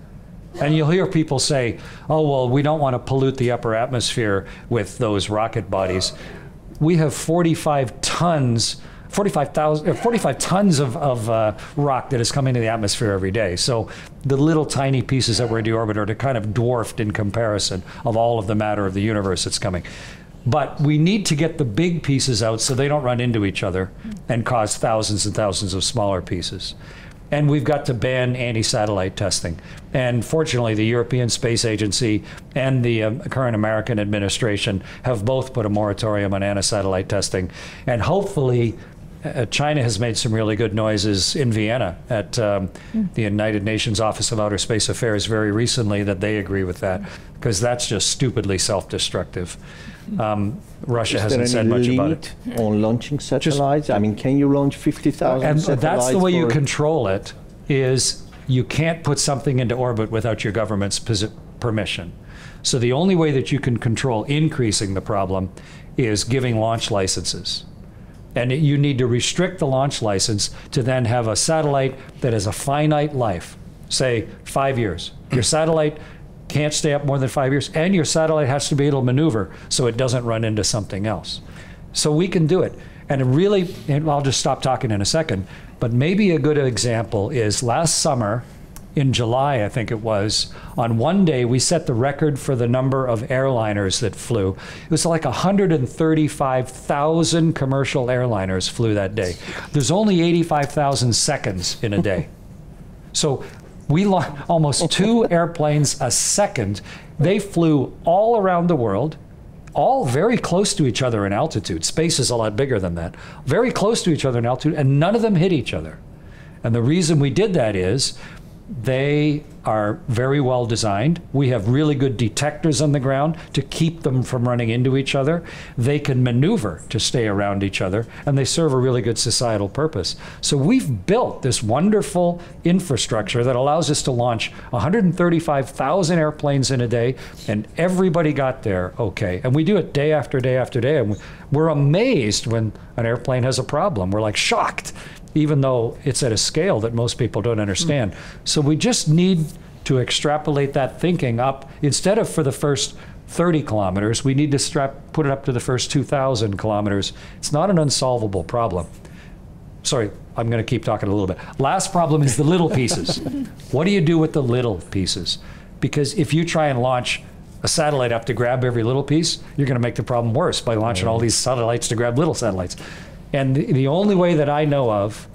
And you'll hear people say, oh, well, we don't want to pollute the upper atmosphere with those rocket bodies. We have 45 tons. 45,000, uh, 45 tons of, of uh, rock that is coming into the atmosphere every day. So the little tiny pieces that were in deorbit are kind of dwarfed in comparison of all of the matter of the universe that's coming. But we need to get the big pieces out so they don't run into each other and cause thousands and thousands of smaller pieces. And we've got to ban anti satellite testing. And fortunately, the European Space Agency and the um, current American administration have both put a moratorium on anti satellite testing. And hopefully, uh, China has made some really good noises in Vienna at um, the United Nations Office of Outer Space Affairs very recently that they agree with that, because that's just stupidly self destructive. Um, Russia hasn't said much about it.
on launching satellites? I mean, can you launch 50,000
And
satellites?
that's the way you control it is you can't put something into orbit without your government's permission. So the only way that you can control increasing the problem is giving launch licenses. And it- you need to restrict the launch license to then have a satellite that has a finite life, say five years. Your satellite can't stay up more than five years, and your satellite has to be able to maneuver so it doesn't run into something else. So we can do it. And it really, and I'll just stop talking in a second, but maybe a good example is last summer, in July, I think it was, on one day we set the record for the number of airliners that flew. It was like 135,000 commercial airliners flew that day. There's only 85,000 seconds in a day. So we lo- almost two airplanes a second. They flew all around the world, all very close to each other in altitude. Space is a lot bigger than that. Very close to each other in altitude, and none of them hit each other. And the reason we did that is they are very well designed. We have really good detectors on the ground to keep them from running into each other. They can maneuver to stay around each other, and they serve a really good societal purpose. So we've built this wonderful infrastructure that allows us to launch 135,000 airplanes in a day, and everybody got there okay. And we do it day after day after day, and we're amazed when an airplane has a problem. We're like shocked even though it's at a scale that most people don't understand. So we just need to extrapolate that thinking up instead of for the first 30 kilometers, we need to strap, put it up to the first 2,000 kilometers. It's not an unsolvable problem. Sorry, I'm going to keep talking a little bit. Last problem is the little pieces. what do you do with the little pieces? Because if you try and launch a satellite up to grab every little piece, you're going to make the problem worse by launching all these satellites to grab little satellites. And the, the only way that I know of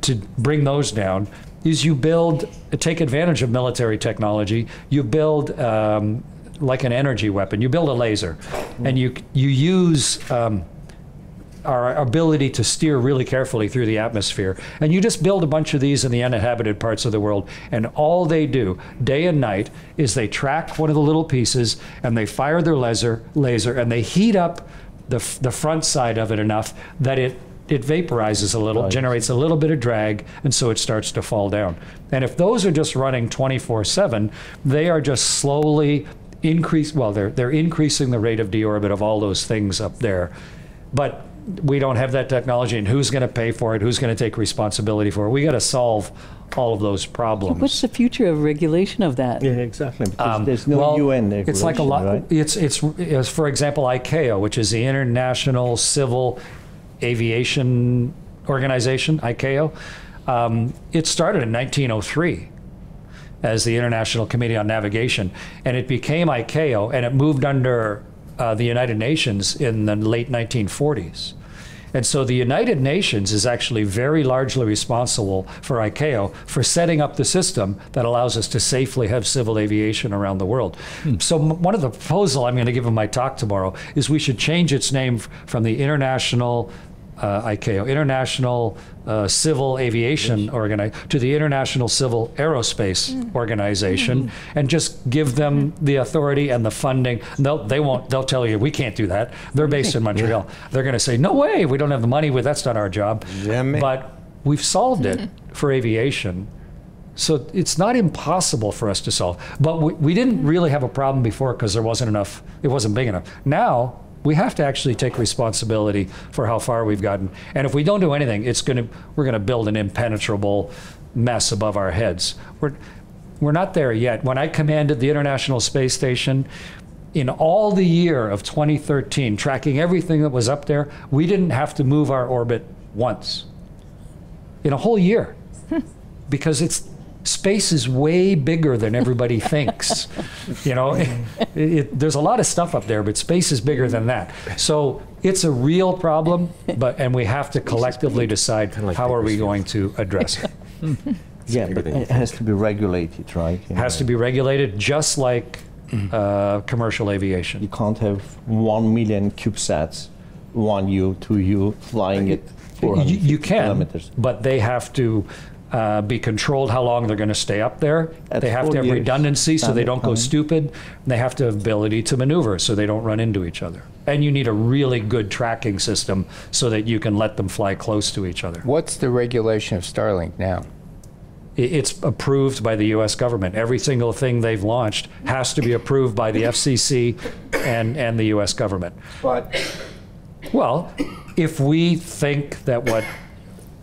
to bring those down is you build, take advantage of military technology. You build um, like an energy weapon. You build a laser, and you you use. Um, our ability to steer really carefully through the atmosphere. And you just build a bunch of these in the uninhabited parts of the world, and all they do, day and night, is they track one of the little pieces and they fire their laser, laser and they heat up the, the front side of it enough that it it vaporizes a little, generates a little bit of drag, and so it starts to fall down. And if those are just running 24/7, they are just slowly increase. Well, they're they're increasing the rate of deorbit of all those things up there, but we don't have that technology, and who's going to pay for it? Who's going to take responsibility for it? We got to solve all of those problems.
What's the future of regulation of that?
Yeah, exactly. Because
Um,
there's no
well,
UN
It's like a lot.
right?
It's, it's it's for example ICAO, which is the International Civil Aviation Organization, ICAO. Um, it started in 1903 as the International Committee on Navigation, and it became ICAO, and it moved under uh, the United Nations in the late 1940s. And so the United Nations is actually very largely responsible for ICAO for setting up the system that allows us to safely have civil aviation around the world. Hmm. So m- one of the proposal I'm going to give in my talk tomorrow is we should change its name from the International Uh, ICAO, International uh, Civil Aviation Organi- to the International Civil Aerospace mm. Organization, mm-hmm. and just give them mm-hmm. the authority and the funding. They'll, they won't. They'll tell you we can't do that. They're based in Montreal. They're going to say no way. We don't have the money. That's not our job.
Yeah.
But we've solved it mm-hmm. for aviation. So it's not impossible for us to solve. But we, we didn't really have a problem before because there wasn't enough, it wasn't big enough. Now we have to actually take responsibility for how far we've gotten. And if we don't do anything, it's going to, we're going to build an impenetrable mess above our heads. We're, we're not there yet. When I commanded the International Space Station, in all the year of 2013, tracking everything that was up there, we didn't have to move our orbit once in a whole year because it's space is way bigger than everybody thinks. You know, it, it- there's a lot of stuff up there, but space is bigger than that. So it's a real problem, but and we have to collectively decide how are we going to address it.
Yeah, but it has to be regulated, right?
It has to be regulated just like uh, commercial aviation.
You can't have one million CubeSats, one U, two U, flying at 400
You, you can,
kilometers.
but they have to uh, be controlled how long they're going to stay up there.
At
they have to have redundancy so they don't go
time.
stupid. They have to have ability to maneuver so they don't run into each other. And you need a really good tracking system so that you can let them fly close to each other.
What's the regulation of Starlink now?
It's approved by the U.S. government. Every single thing they've launched has to be approved by the FCC and, and the U.S. government.
But
Well, if we think that what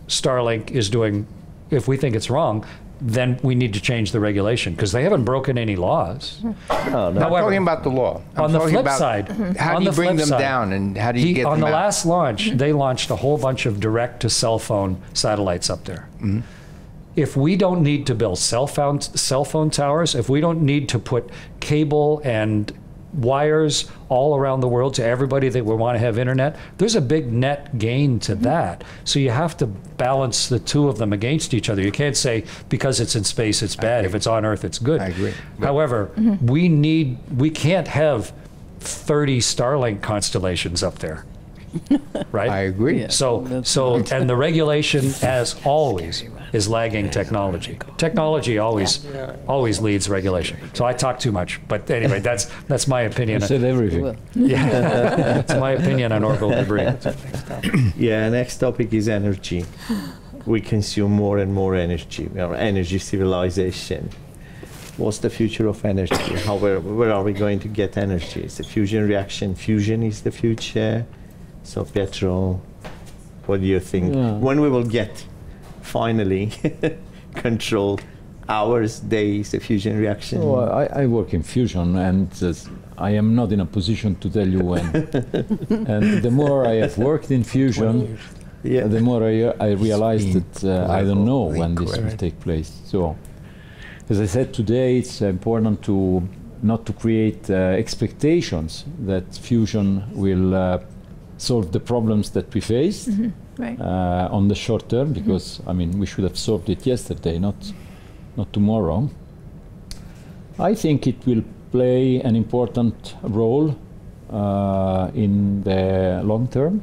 Starlink is doing, if we think it's wrong, then we need to change the regulation because they haven't broken any laws.
Oh, no.
I'm
However,
talking about the law. I'm
on the flip
about
side,
how do you
the
bring them
side,
down and how do you
he-
get
on
them
the
out?
last launch, they launched a whole bunch of direct to cell phone satellites up there.
Mm-hmm.
If we don't need to build cell phone cell phone towers, if we don't need to put cable and wires all around the world to everybody that would want to have internet, there's a big net gain to
Mm-hmm.
that. So you have to balance the two of them against each other. You can't say because it's in space it's bad. If it's on Earth it's good.
I agree. But-
However, we need we can't have 30 Starlink constellations up there. Right?
I agree.
So,
That's-
so, and the regulation, as always, is lagging technology. Technology always, always leads regulation. So I talk too much, but anyway, that's, that's my
I
opinion.
said everything.
Well,
Yeah, that's my opinion on orbital debris.
Yeah, next topic is energy. We consume more and more energy. We are energy civilization. What's the future of energy? How where, where are we going to get energy? Is the fusion reaction? Fusion is the future. So Pietro. What do you think?
Yeah.
When we will get finally control hours, days, the fusion reaction?
So I, I work in fusion, and uh, I am not in a position to tell you when. and the more I have worked in fusion,
yeah.
the more I, I realize that uh, I don't know when this will take place. So, as I said today, it's important to not to create uh, expectations that fusion will uh, solve the problems that we face
Right.
uh, on the short term, because I mean we should have solved it yesterday, not not tomorrow. I think it will play an important role uh, in the long term.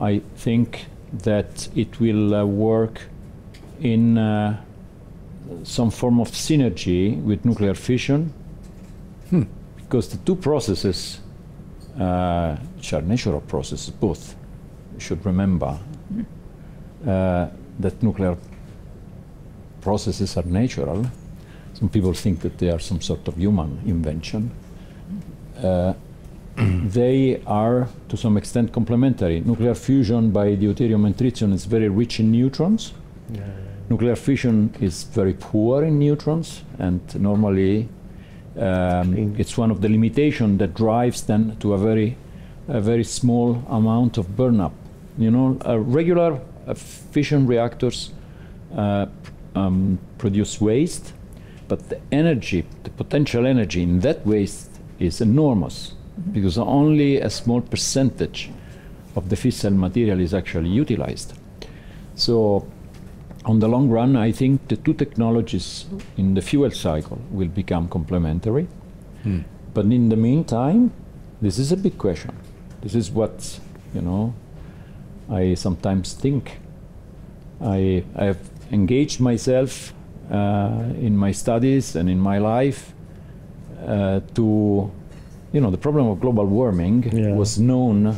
I think that it will uh, work in uh, some form of synergy with nuclear fission, because the two processes, uh, which are natural processes, both should remember uh, that nuclear processes are natural. Some people think that they are some sort of human invention. Uh, they are to some extent complementary. Nuclear fusion by deuterium and tritium is very rich in neutrons. Nuclear fission is very poor in neutrons, and normally um, it's one of the limitations that drives then to a very, a very small amount of burnup. You know, uh, regular uh, fission reactors uh, um, produce waste, but the energy, the potential energy in that waste is enormous because only a small percentage of the fissile material is actually utilized. So, on the long run, I think the two technologies in the fuel cycle will become complementary. But in the meantime, this is a big question. This is what, you know, I sometimes think. I I have engaged myself uh, in my studies and in my life uh, to, you know, the problem of global warming
Yeah.
was known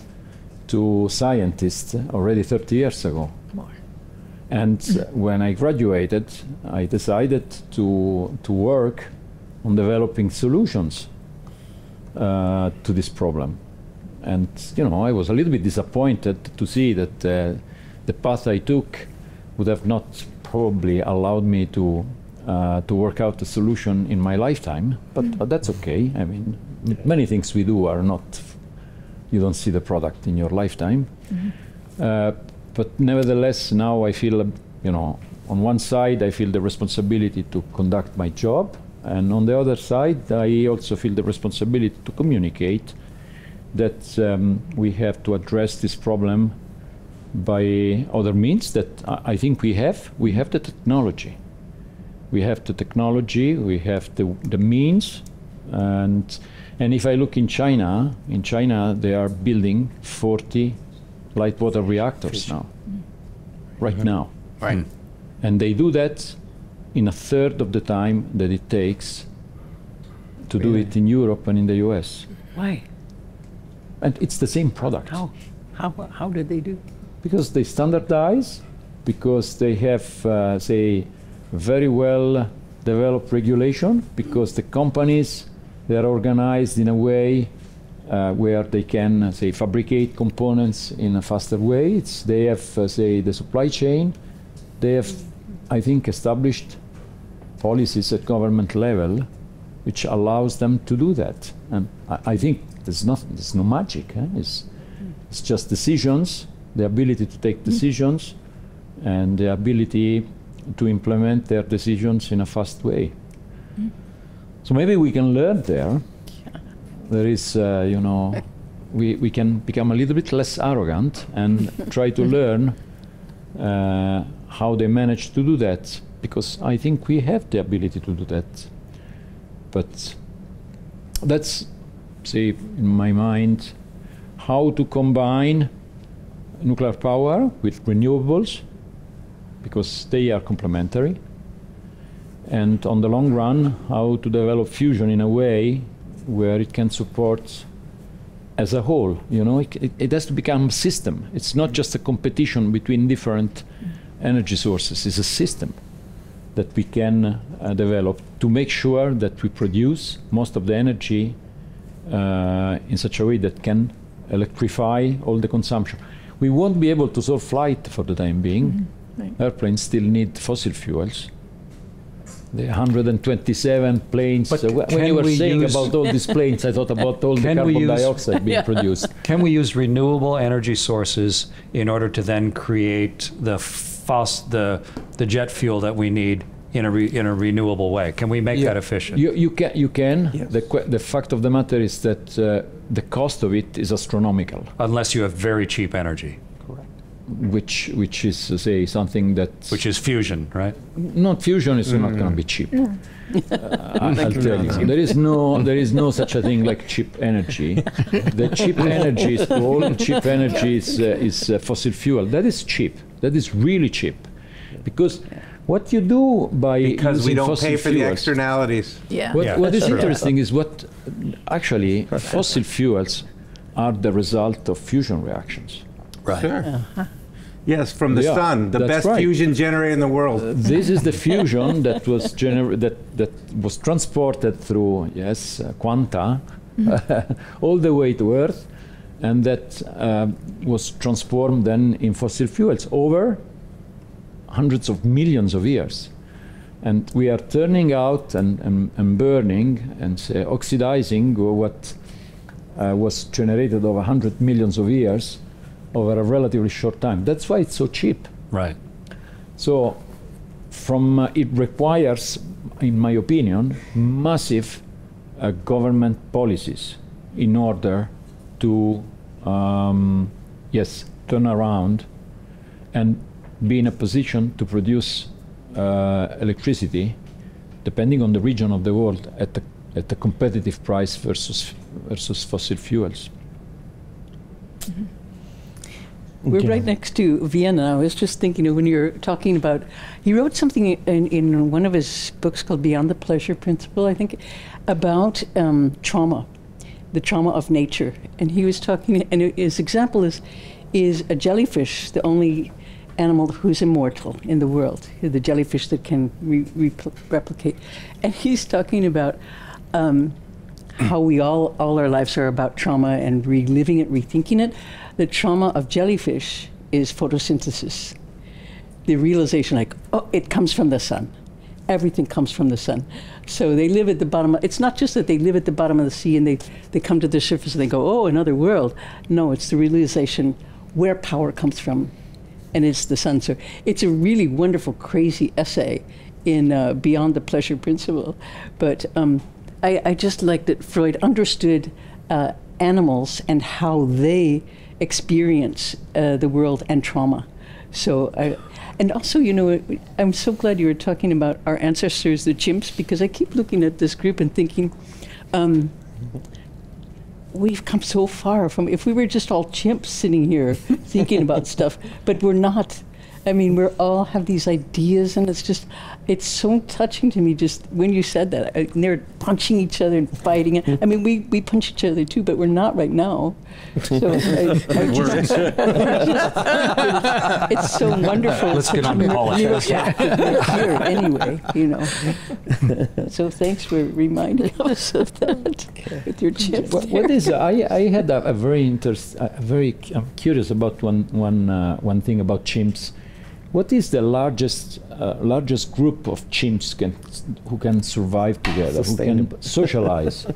to scientists already 30 years ago. And when I graduated, I decided to, to work on developing solutions uh, to this problem. And, you know, I was a little bit disappointed to see that uh, the path I took would have not probably allowed me to, uh, to work out a solution in my lifetime. But, but that's okay. I mean, many things we do are not, you don't see the product in your lifetime. Uh, but nevertheless, now I feel, uh, you know, on one side, I feel the responsibility to conduct my job, and on the other side, I also feel the responsibility to communicate that um, we have to address this problem by other means that I I think we have. We have the technology. We have the technology, we have the, the means, and, and if I look in China, in China they are building 40 light water reactors now, right now.
Right.
And they do that in a third of the time that it takes to do it in Europe and in the US.
Why?
And it's the same product.
How? How, how did they do?
Because they standardize, because they have, uh, say, very well developed regulation, because the companies, they are organized in a way uh, where they can, uh, say, fabricate components in a faster way. It's, they have, uh, say, the supply chain. They have, I think, established policies at government level which allows them to do that. And I, I think there's, nothing, there's no magic. eh? It's, it's just decisions, the ability to take decisions, and the ability to implement their decisions in a fast way. So maybe we can learn there. There is, uh, you know, we, we can become a little bit less arrogant and try to learn uh, how they manage to do that, because I think we have the ability to do that. But that's, say, in my mind, how to combine nuclear power with renewables, because they are complementary. And on the long run, how to develop fusion in a way where it can support as a whole. You know, it, it, it has to become a system. It's not just a competition between different energy sources. It's a system that we can uh, develop to make sure that we produce most of the energy in such a way that can electrify all the consumption. We won't be able to solve flight for the time being.
right.
Airplanes still need fossil fuels. The 127 planes.
But
uh, when you were
we
saying about all these planes, I thought about all the carbon
use-
dioxide being
Yeah.
produced.
Can we use renewable energy sources in order to then create the fos- the the jet fuel that we need in a re- in a renewable way? Can we make
Yeah.
that efficient?
You, you can. You can.
Yes.
The, que- the fact of the matter is that uh, the cost of it is astronomical,
Unless you have very cheap energy, Correct.
which which is uh, say something that
which is fusion, right?
not fusion is not going to be cheap. Uh, I'll tell you, there is no there is no such a thing like cheap energy. the cheap energy is all cheap energy is, uh, is uh, fossil fuel. That is cheap. That is really cheap, because what you do by
Because we don't
fossil
pay for the externalities.
Yeah.
What,
Yeah,
what is
true.
interesting is what actually fossil fuels are the result of fusion reactions.
Right.
Sure. Yes, from the
Yeah,
sun, the best
right.
fusion generator in the world.
this is the fusion that was gener- that that was transported through yes uh, quanta all the way to Earth, and that uh, was transformed then in fossil fuels over hundreds of millions of years. And we are turning out and, and, and burning and say, oxidizing what uh, was generated over 100 millions of years over a relatively short time. That's why it's so cheap.
Right.
So, from uh, it requires, in my opinion, massive uh, government policies in order to, um, yes, turn around and be in a position to produce uh, electricity, depending on the region of the world, at a, at a competitive price versus versus fossil fuels.
We're
Okay.
right next to Vienna. I was just thinking of when you were talking about, he wrote something in, in one of his books called Beyond the Pleasure Principle, I think, about um, trauma, the trauma of nature. And he was talking, and his example is, is a jellyfish, the only animal who's immortal in the world, the jellyfish that can re- repl- replicate. And he's talking about um, how we all, all our lives are about trauma and reliving it, rethinking it. The trauma of jellyfish is photosynthesis. The realization, like, oh, it comes from the sun. Everything comes from the sun. So they live at the bottom. Of, it's not just that they live at the bottom of the sea and they, they come to the surface and they go, oh, another world. No, it's the realization where power comes from, and it's the sun. So it's a really wonderful, crazy essay in uh, Beyond the Pleasure Principle. But um, I, I just like that Freud understood uh, animals and how they experience uh, the world and trauma. So, I, and also, you know, I'm so glad you were talking about our ancestors, the chimps, because I keep looking at this group and thinking, um, we've come so far from. If we were just all chimps sitting here thinking about stuff, but we're not. I mean, we all have these ideas, and it's just, it's so touching to me. Just when you said that, I, and they're punching each other and fighting. Mm-hmm. I mean, we, we punch each other too, but we're not right now. So uh, I, I just, it's so wonderful.
Let's get on
Mir-
politics.
miracle here anyway, you know. so thanks for reminding us of that with your chips.
What, what is I, I had a, a very interest a very I'm curious about one one uh, one thing about chimps. What is the largest uh, largest group of chimps can who can survive together, who can socialize?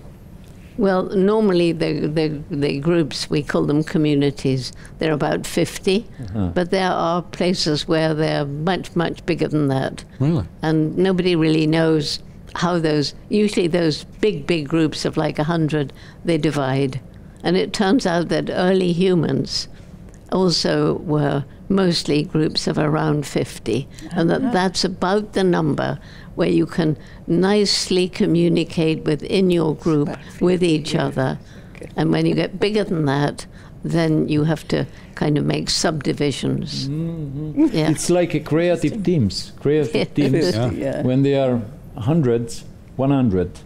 Well, normally the, the, the groups, we call them communities, they're about 50, but there are places where they're much, much bigger than that.
Really?
And nobody really knows how those, usually those big, big groups of like 100, they divide. And it turns out that early humans also were mostly groups of around 50, and that that's about the number where you can nicely communicate within your group with each other. And when you get bigger than that, then you have to kind of make subdivisions. Mm-hmm. Yeah.
It's like a creative teams. Creative teams,
Yeah.
when they are hundreds, 100,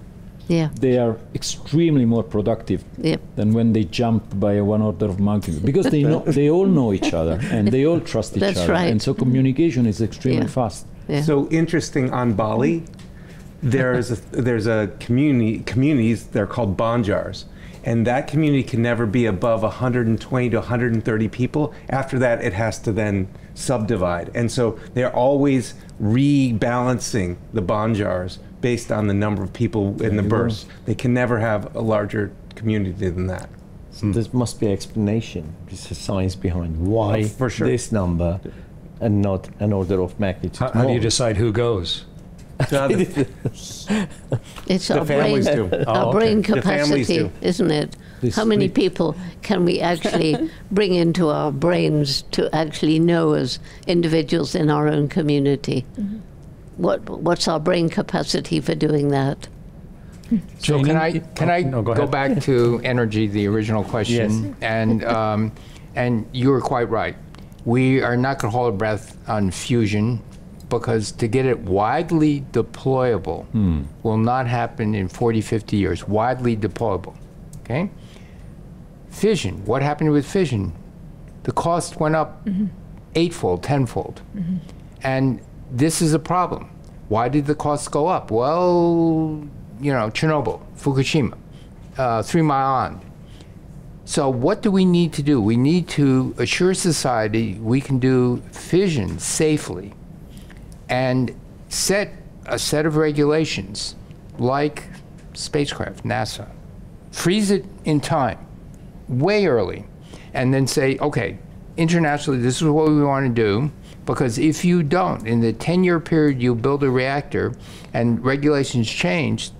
yeah.
they are extremely more productive
Yep.
than when they jump by one order of magnitude because they know they all know each other and they all trust each
That's
other,
right.
and so communication is extremely
Yeah.
fast.
Yeah.
So interesting on Bali, there's a, there's a community communities they're called banjars, and that community can never be above 120 to 130 people. After that, it has to then subdivide, and so they're always rebalancing the banjars based on the number of people in the burst. They can never have a larger community than that.
So there must be an explanation. There's a science behind why
Oh, for sure.
this number and not an order of magnitude.
How, how do you decide who goes?
So the-
It's
The
our brain,
families do.
our
Oh,
brain capacity, isn't it?
This
How many people can we actually bring into our brains to actually know as individuals in our own community? Mm-hmm. What What's our brain capacity for doing that?
So can I can I oh,
no, go
go, back to energy, the original question? And um, and you were quite right. We are not going to hold our breath on fusion because to get it widely deployable hmm. will not happen in 40, 50 years. Widely deployable, okay? Fission. What happened with fission? the cost went up mm-hmm. eightfold, tenfold. Mm-hmm. And this is a problem. Why did the costs go up? Well, you know, Chernobyl, Fukushima, uh, Three Mile Island. So, what do we need to do? We need to assure society we can do fission safely and set a set of regulations like spacecraft, NASA. Freeze it in time, way early, and then say, okay, internationally, this is what we want to do. Because if you don't, in the 10 year period you build a reactor and regulations change,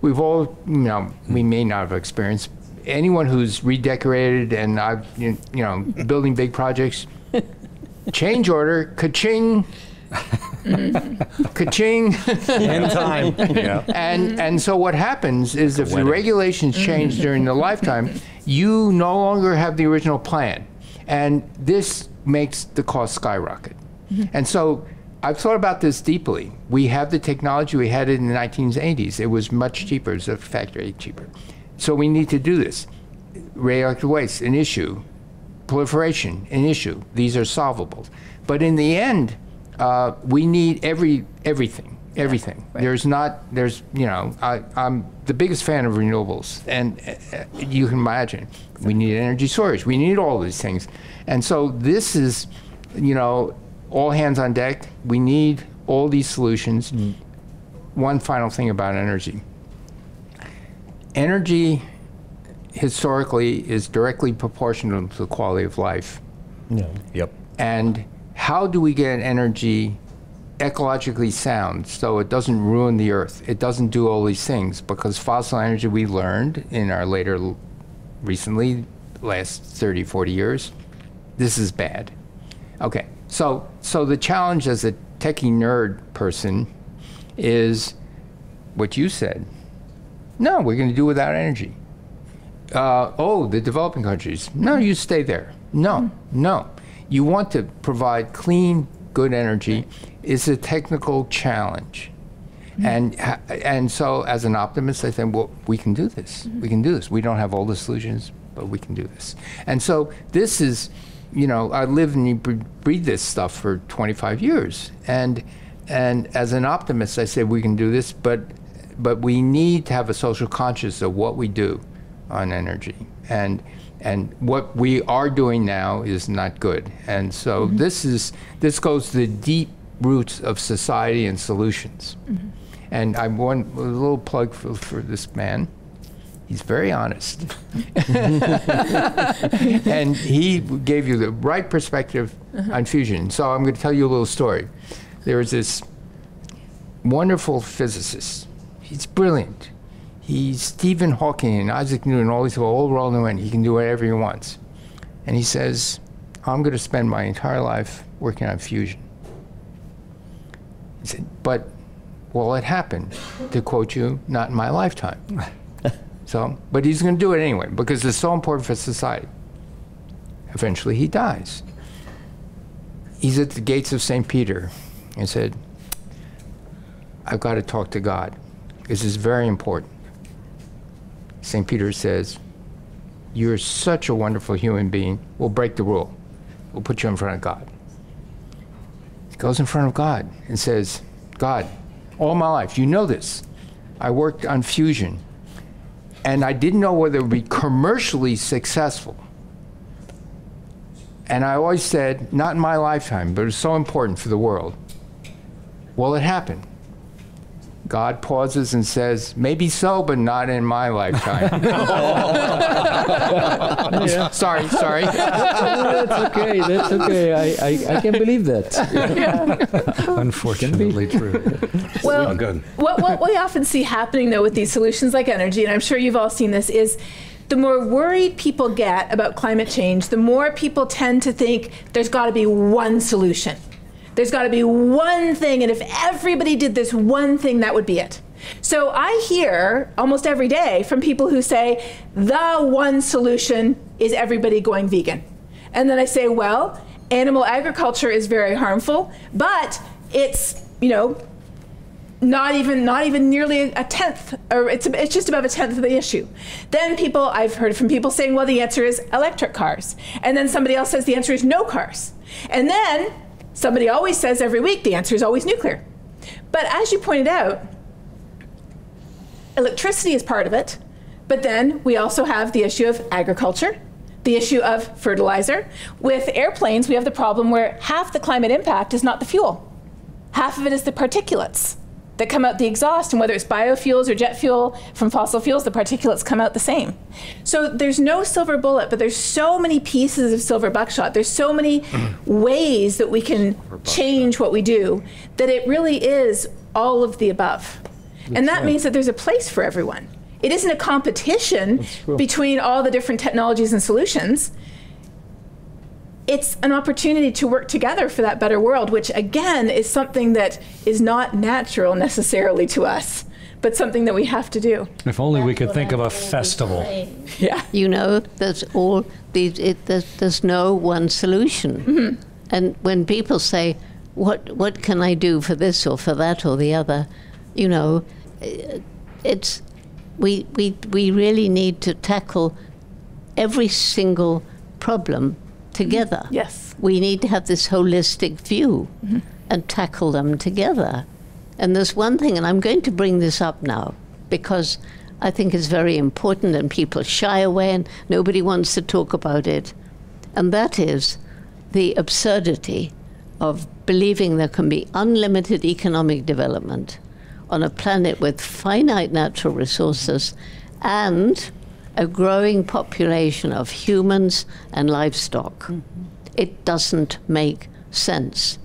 we've all, you know, we may not have experienced. Anyone who's redecorated and I've, you you know, building big projects, change order, ka-ching, mm-hmm. ka-ching.
In time. yeah.
And and so what happens is if the regulations change mm-hmm. during the lifetime, you no longer have the original plan, and this makes the cost skyrocket. And so I've thought about this deeply. We have the technology we had it in the 1980s. It was much cheaper. It was a factor eight cheaper. So we need to do this. Radioactive waste, an issue. Proliferation, an issue. These are solvable. But in the end, uh, we need every everything, everything. There's not, there's, you know, I, I'm the biggest fan of renewables, and uh, you can imagine we need energy storage. We need all these things, and so this is, you know, all hands on deck. We need all these solutions. Mm. One final thing about energy. Energy historically is directly proportional to the quality of life. Yeah.
Yep.
And how do we get energy ecologically sound so it doesn't ruin the earth? It doesn't do all these things because fossil energy we learned in our later, recently, last 30, 40 years, this is bad. Okay, so, so the challenge as a techie nerd person is what you said. No, we're going to do without energy. Uh, oh, the developing countries. No, you stay there. No, hmm. no. You want to provide clean, good energy. It's a technical challenge. Hmm. And, ha- and so, as an optimist, I think, well, we can do this. Hmm. We can do this. We don't have all the solutions, but we can do this. And so, this is, you know, I live and bre- breathe this stuff for 25 years. And, and as an optimist, I say we can do this, but, but we need to have a social conscience of what we do on energy. And, and what we are doing now is not good. And so mm-hmm. this is this goes to the deep roots of society and solutions. Mm-hmm. And I want a little plug for, for this man. He's very honest. and he gave you the right perspective uh-huh. on fusion. So I'm going to tell you a little story. There was this wonderful physicist. He's brilliant. He's Stephen Hawking and Isaac Newton, all these all rolled in one. He can do whatever he wants. And he says, I'm going to spend my entire life working on fusion. He said, but will it happen? To quote you, not in my lifetime. so, but he's going to do it anyway because it's so important for society. Eventually, he dies. He's at the gates of St. Peter and said, I've got to talk to God. This is very important. St. Peter says, You're such a wonderful human being. We'll break the rule. We'll put you in front of God. He goes in front of God and says, God, all my life, you know this. I worked on fusion, and I didn't know whether it would be commercially successful. And I always said, not in my lifetime, but it's so important for the world. Well, it happened. God pauses and says, maybe so, but not in my lifetime. sorry, sorry.
that's okay. That's okay. I, I, I can believe that.
Unfortunately true.
Well,
good.
what, what we often see happening though with these solutions like energy, and I'm sure you've all seen this, is the more worried people get about climate change, the more people tend to think there's got to be one solution. There's got to be one thing, and if everybody did this one thing, that would be it. So I hear almost every day from people who say the one solution is everybody going vegan. And then I say, well, animal agriculture is very harmful, but it's, you know, not even not even nearly a tenth or it's it's just above a tenth of the issue then people i've heard from people saying well the answer is electric cars and then somebody else says the answer is no cars and then somebody always says every week the answer is always nuclear. But as you pointed out electricity is part of it but then we also have the issue of agriculture the issue of fertilizer. With airplanes we have the problem where half the climate impact is not the fuel. Half of it is the particulates that come out the exhaust, and whether it's biofuels or jet fuel from fossil fuels, the particulates come out the same. So there's no silver bullet, but there's so many pieces of silver buckshot. There's so many ways that we can change what we do that it really is all of the above. and that
right.
means that there's a place for everyone. It isn't a competition between all the different technologies and solutions it's an opportunity to work together for that better world, which again is something that is not natural necessarily to us, but something that we have to do.
If only we could
That's
think of
what
a
I've always
festival.
claimed.
Yeah.
You know, there's all these. It, there's, there's no one solution. And when people say, "What what can I do for this or for that or the other," you know, eh, it's we we we really need to tackle every single problem together.
Yes.
We need to have this holistic view mm-hmm. and tackle them together. And there's one thing, and I'm going to bring this up now because I think it's very important and people shy away and nobody wants to talk about it. And that is the absurdity of believing there can be unlimited economic development on a planet with finite natural resources and a growing population of humans and livestock. Mm-hmm. It doesn't make sense.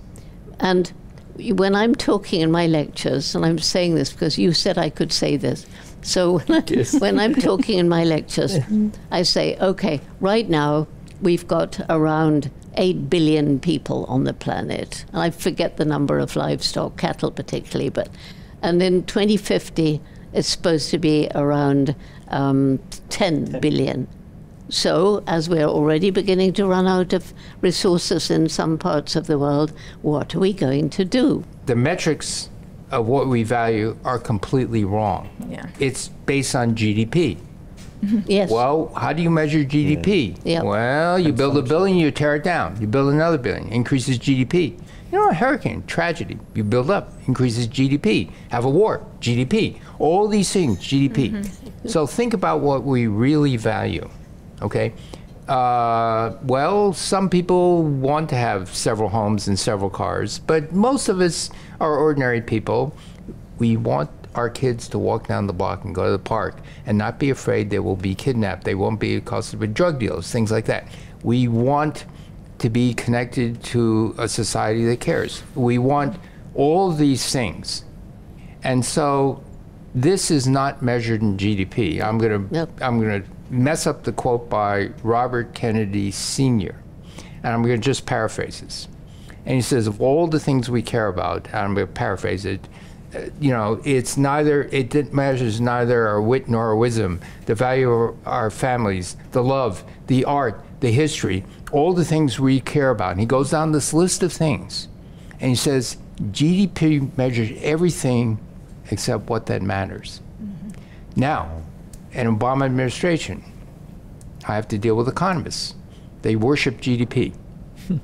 And when I'm talking in my lectures, and I'm saying this because you said I could say this, so when I'm talking in my lectures, mm-hmm. I say, okay, right now we've got around 8 billion people on the planet. And I forget the number of livestock, cattle particularly, but and in 2050 it's supposed to be around um, 10 billion. So, as we're already beginning to run out of resources in some parts of the world, what are we going to do?
The metrics of what we value are completely wrong.
Yeah.
It's based on GDP.
Yes.
Well, how do you measure GDP?
Yeah.
Well, you build a building, you tear it down. You build another building, increases GDP. You know, a hurricane, tragedy, you build up, increases GDP. Have a war, GDP. All these things, GDP. So think about what we really value, okay? Uh, well, some people want to have several homes and several cars, but most of us are ordinary people. We want our kids to walk down the block and go to the park and not be afraid they will be kidnapped. They won't be accosted with drug dealers, things like that. We want to be connected to a society that cares. We want all these things. And so this is not measured in GDP. I'm going to
Nope.
I'm going to mess up the quote by Robert Kennedy Sr. And I'm going to just paraphrase this. And he says, of all the things we care about, and I'm going to paraphrase it, uh, you know, it's neither, it measures neither our wit nor our wisdom, the value of our families, the love, the art, the history, all the things we care about. And he goes down this list of things. And he says, GDP measures everything except what that matters. Mm-hmm. Now, an Obama administration, I have to deal with economists. They worship GDP.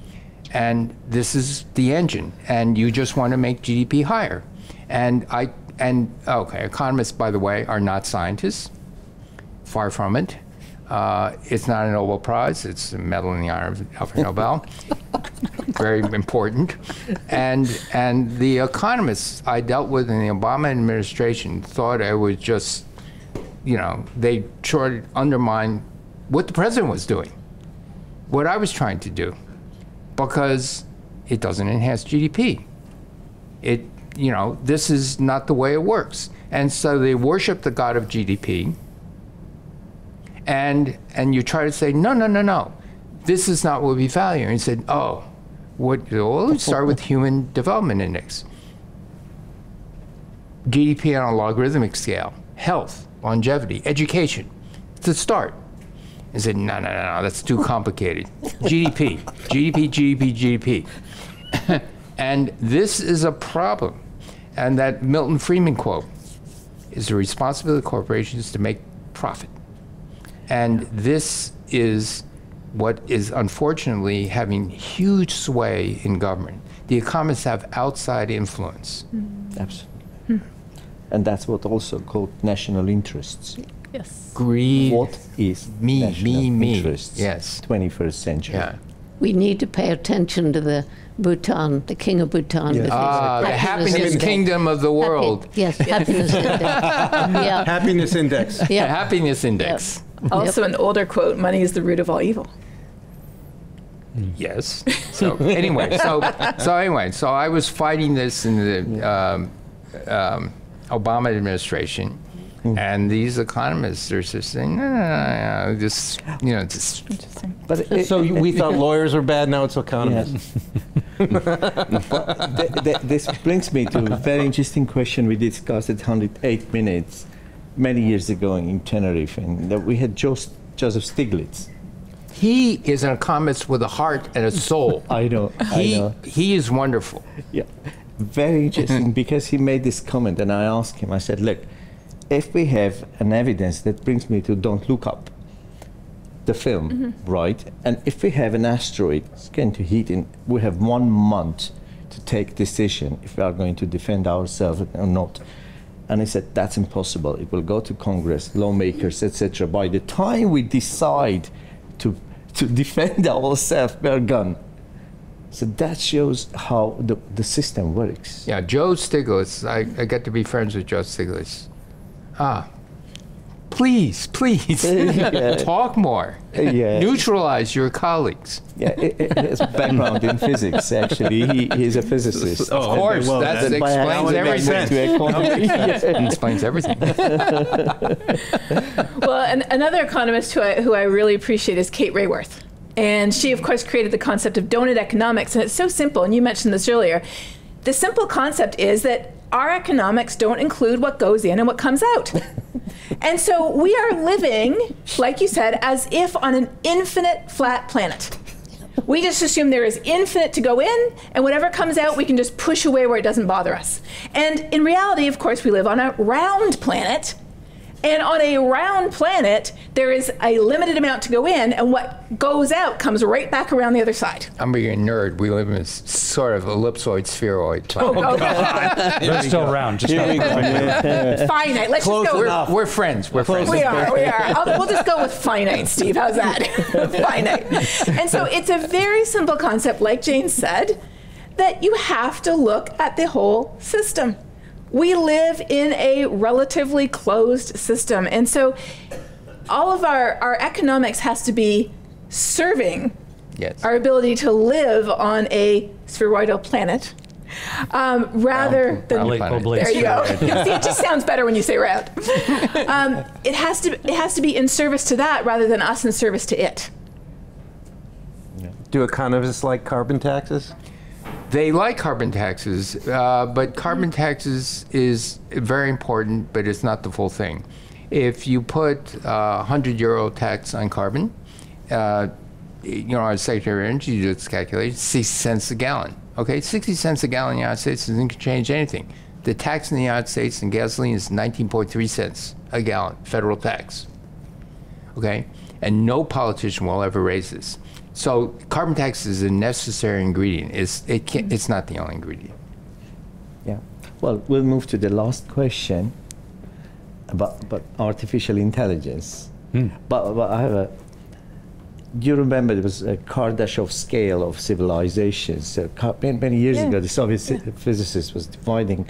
and this is the engine, and you just want to make GDP higher. And I and okay, economists, by the way, are not scientists. Far from it. Uh, it's not a Nobel Prize. It's a medal in the honor of Alfred Nobel. Very important. And and the economists I dealt with in the Obama administration thought I was just, you know, they tried to undermine what the president was doing, what I was trying to do, because it doesn't enhance GDP. It, you know, this is not the way it works. And so they worship the god of GDP. And and you try to say, no, no, no, no, this is not what we value. And he said, oh, what? Well, let's start with Human Development Index. GDP on a logarithmic scale, health, longevity, education. It's a start. I said, no, no, no, no, that's too complicated. GDP, GDP, GDP, GDP. and this is a problem. And that Milton Friedman quote is the responsibility of corporations to make profit. And this is what is unfortunately having huge sway in government. The economists have outside influence.
Absolutely. And that's what also called national interests.
Yes.
Greed.
What is
Me,
national
me, me.
interests?
Yes.
21st century.
Yeah.
We need to pay attention to the Bhutan, the king of Bhutan. with his
Ah, the happiness
index.
kingdom of the
Happy-
world.
Yes, happiness index. Yeah,
Happiness index.
Yeah.
happiness index.
Also, an older quote money is the root of all evil.
Yes. So anyway, so so anyway, so I was fighting this in the um, um, Obama administration, and these economists are just saying, no, no, no, no, just you know, just
But it,
So you- we thought lawyers were bad, now it's economists.
th- th- this brings me to a very interesting question we discussed at 108 minutes many years ago in Tenerife, and that we had Jos- Joseph Stiglitz.
he is an economist with a heart and a soul.
I know, I
He
know.
he is wonderful.
Yeah, very interesting because he made this comment, and I asked him. I said, "Look, if we have an evidence that brings me to Don't Look Up, the film, mm-hmm. right? And if we have an asteroid it's going to hit, in we have one month to take decision if we are going to defend ourselves or not." And he said, "That's impossible. It will go to Congress, lawmakers, etc. By the time we decide to to defend ourselves, we're gone." So that shows how the, the system works.
Yeah, Joe Stiglitz. I, I get to be friends with Joe Stiglitz. Ah, please, please, talk more.
Yeah.
Neutralize your colleagues.
Yeah, i i- his background in physics, actually, he, he's a physicist.
Oh,
Of course,
well,
that
that-
explains everything.
sense.
To economy.
It explains everything.
Well, an, another economist who I, who I really appreciate is Kate Raworth. And she, of course, created the concept of donut economics. And it's so simple, and you mentioned this earlier. The simple concept is that our economics don't include what goes in and what comes out. and so we are living, like you said, as if on an infinite flat planet. We just assume there is infinite to go in, and whatever comes out, we can just push away where it doesn't bother us. And in reality, of course, we live on a round planet. And on a round planet, there is a limited amount to go in, and what goes out comes right back around the other side.
I'm being a nerd. We live in a s- sort of ellipsoid spheroid planet.
Oh, God.
They're still round. Just not
finite. Let's
Close
just go.
enough.
We're friends. We're friends.
We are, we are. I'll, we'll just go with finite, Steve. How's that? finite. And so it's a very simple concept, like Jane said, that you have to look at the whole system. We live in a relatively closed system. And so all of our, our economics has to be serving
Yes.
our ability to live on a spheroidal planet um, rather than
round
Oblique-
planet.
there you go. See, it just sounds better when you say round. Um, it has to. It has to be in service to that rather than us in service to it.
Do economists like carbon taxes?
They like carbon taxes, uh, but carbon taxes is very important, but it's not the full thing. If you put a 100 euro tax on carbon, uh, you know, our Secretary of Energy did its calculation, 60 cents a gallon. Okay, 60 cents a gallon in the United States doesn't change anything. The tax in the United States in gasoline is 19.3 cents a gallon, federal tax. Okay, and no politician will ever raise this. So carbon tax is a necessary ingredient. It's it can't, mm-hmm. It's not the only ingredient.
Yeah. Well, we'll move to the last question about, about artificial intelligence. Hmm. But, but I have a. Do you remember there was a Kardashev scale of civilizations? So many, many years
Yeah.
ago, the Soviet si- physicist was dividing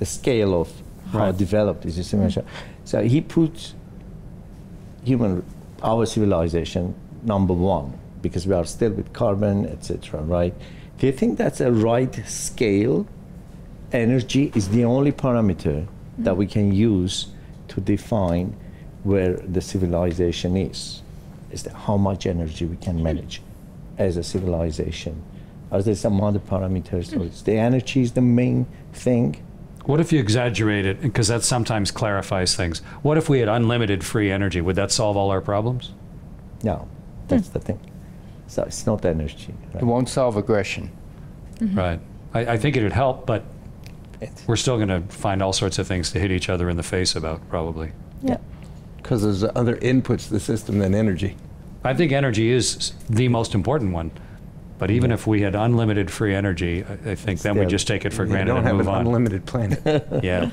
the scale of how developed is this civilization. Mm-hmm. So he put human, our civilization, number one because we are still with carbon, etc. Right? Do you think that's a right scale? Energy is the only parameter that we can use to define where the civilization is. Is that how much energy we can manage as a civilization? Are there some other parameters? Or is the energy is the main thing?
What if you exaggerate it? Because that sometimes clarifies things. What if we had unlimited free energy? Would that solve all our problems?
No, that's hmm. the thing. So it's not that energy.
It won't solve aggression. Mm-hmm.
Right. I, I think it would help, but we're still going to find all sorts of things to hit each other in the face about, probably.
Yeah.
Because there's other inputs to the system than energy.
I think energy is the most important one. But even if we had unlimited free energy, I, I think then we
Still,
just take it for
You
granted
don't
and
have
move
an
on.
unlimited planet.
Yeah.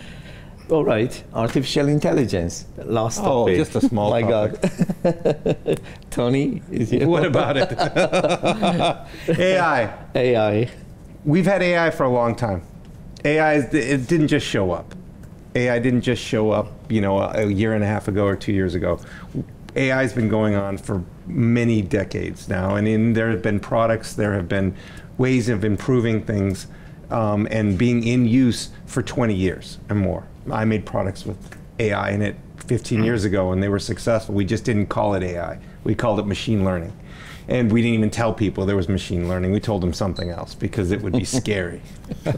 All right, artificial intelligence. Last
Oh,
topic.
just a small
My
topic.
God. Tony, is here.
what about it? AI.
AI?
We've had AI for a long time. AI, is- it didn't just show up. AI didn't just show up, you know, a, a year and a half ago or two years ago. AI has been going on for many decades now, and in, there have been products, there have been ways of improving things, um, and being in use for 20 years and more. I made products with AI in it 15 mm. years ago, and they were successful. We just didn't call it AI. We called it machine learning. And we didn't even tell people there was machine learning. We told them something else because it would be scary.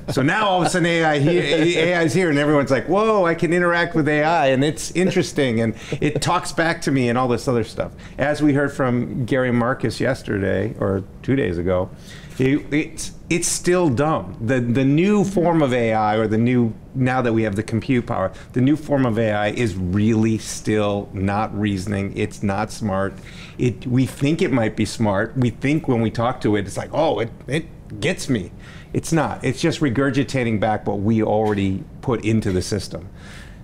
so now all of a sudden AI here, AI is here, and everyone's like, "Whoa! I can interact with AI, and it's interesting, and it talks back to me, and all this other stuff." As we heard from Gary Marcus yesterday or two days ago, it, it's it's still dumb. The the new form of AI, or the new now that we have the compute power, the new form of AI is really still not reasoning. It's not smart. It we think it might be smart. We think when we talk to it, it's like, oh, it it gets me. It's not. It's just regurgitating back what we already put into the system.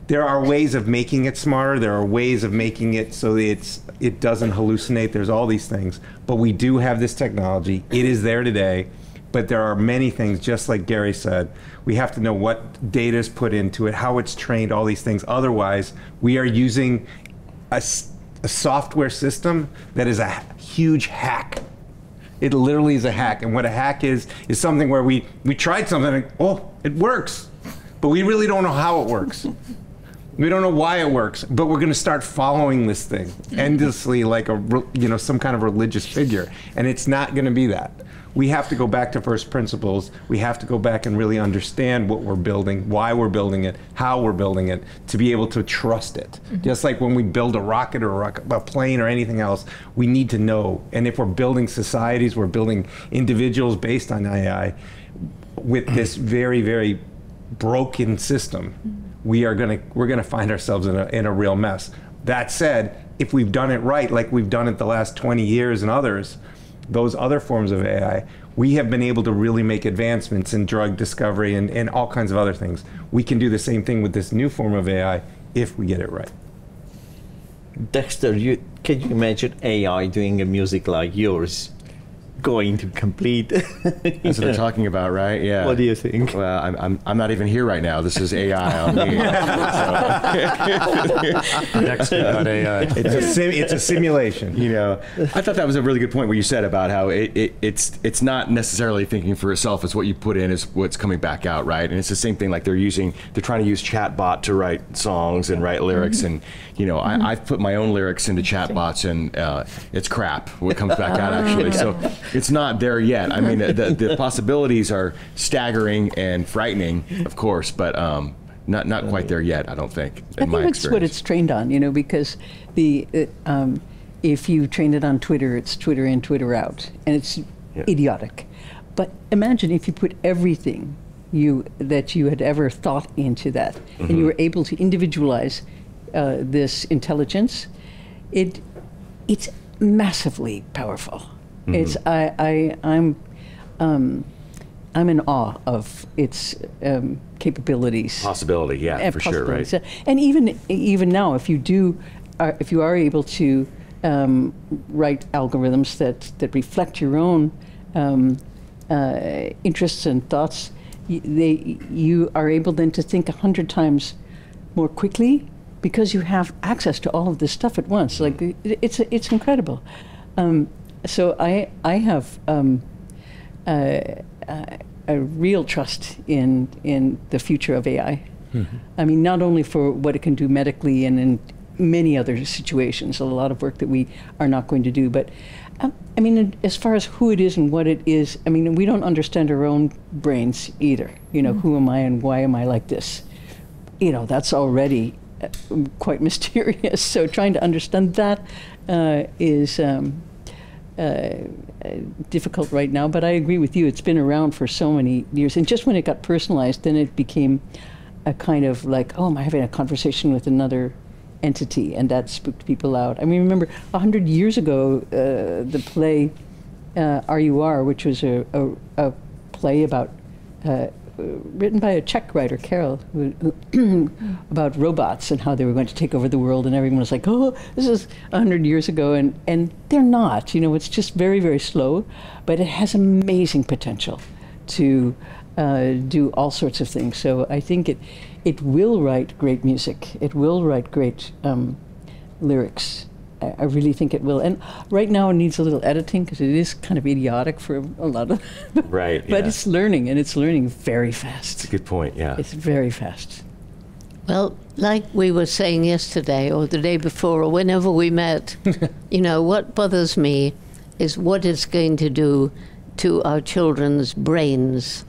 There are ways of making it smarter. There are ways of making it so it's it doesn't hallucinate. There's all these things, but we do have this technology. It is there today, but there are many things. Just like Gary said, we have to know what data is put into it, how it's trained, all these things. Otherwise, we are using a software system that is a huge hack. It literally is a hack, and what a hack is is something where we we tried something, and oh, it works, but we really don't know how it works. We don't know why it works, but we're going to start following this thing endlessly, like a you know some kind of religious figure, and it's not going to be that. We have to go back to first principles. We have to go back and really understand what we're building, why we're building it, how we're building it, to be able to trust it. Mm-hmm. Just like when we build a rocket or a, rocket, a plane or anything else, we need to know. And if we're building societies, we're building individuals based on AI with this very, very broken system, mm-hmm. we are gonna we're gonna find ourselves in a in a real mess. That said, if we've done it right, like we've done it the last 20 years and others, those other forms of AI, we have been able to really make advancements in drug discovery and, and all kinds of other things. We can do the same thing with this new form of AI if we get it right.
Dexter, you can you imagine AI doing a music like yours, going to complete?
That's what they're talking about, right? Yeah.
What do you think?
Well, I'm, I'm, I'm not even here right now. This is AI on me.
Next.ai.
It's a sim, it's a simulation.
you know, I thought that was a really good point where you said about how it, it, it's it's not necessarily thinking for itself. It's what you put in is what's coming back out, right? And it's the same thing. Like they're using, they're trying to use chatbot to write songs and write lyrics, and you know, I, I've put my own lyrics into chatbots, and uh, it's crap. What comes back out actually. So it's not there yet. I mean, the, the possibilities are staggering and frightening, of course, but um, not not quite there yet. I don't think. In
I think that's
experience.
what it's trained on, you know, because the uh, um, if you train it on Twitter, it's Twitter in, Twitter out, and it's
Yeah.
idiotic. But imagine if you put everything you that you had ever thought into that, and
Mm-hmm.
you were able to individualize uh, this intelligence. It it's massively powerful.
Mm-hmm.
It's I, I I'm um, I'm in awe of its um, capabilities
possibility. Yeah, for sure, right?
And even even now, if you do, uh, if you are able to um, write algorithms that that reflect your own um, uh, interests and thoughts, y- they you are able then to think a hundred times more quickly because you have access to all of this stuff at once. Like it's it's incredible. Um, so I I have. Um, uh, a real trust in in the future of AI. I mean, not only for what it can do medically and in many other situations, a lot of work that we are not going to do, but um, I mean, as far as who it is and what it is, I mean, we don't understand our own brains either. You know, who am I and why am I like this? You know, that's already uh, quite mysterious. So trying to understand that uh, is um, difficult right now, but I agree with you. It's been around for so many years, and just when it got personalized, then it became a kind of like, oh, am I having a conversation with another entity, and that spooked people out. I mean, remember a hundred years ago, uh, the play uh, RUR, which was a, a, a play about. Written by a Czech writer, Karel, who about robots and how they were going to take over the world, and everyone was like, "Oh, this is hundred years ago," and and they're not. You know, it's just very very slow, but it has amazing potential to uh, do all sorts of things. So I think it it will write great music. It will write great um, lyrics. I, I really think it will. And right now it needs a little editing because it is kind of idiotic for a lot of.
Right,
but
yeah.
it's learning, and it's learning very fast.
That's a good point. Yeah.
It's very fast.
Well, like we were saying yesterday or the day before or whenever we met, you know, what bothers me is what it's going to do to our children's brains.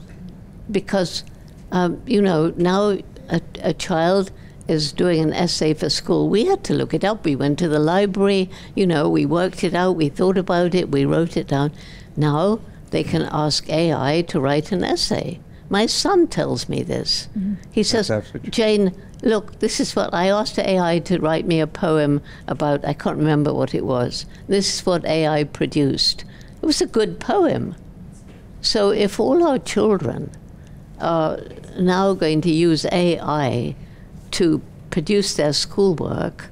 Because, um, you know, now a, a child is doing an essay for school. We had to look it up. We went to the library, you know, we worked it out, we thought about it, we wrote it down. Now they can ask AI to write an essay. My son tells me this. Mm-hmm. He says. Jane, look, this is what I asked AI to write me a poem about, I can't remember what it was. This is what AI produced. It was a good poem. So if all our children are now going to use AI to produce their schoolwork,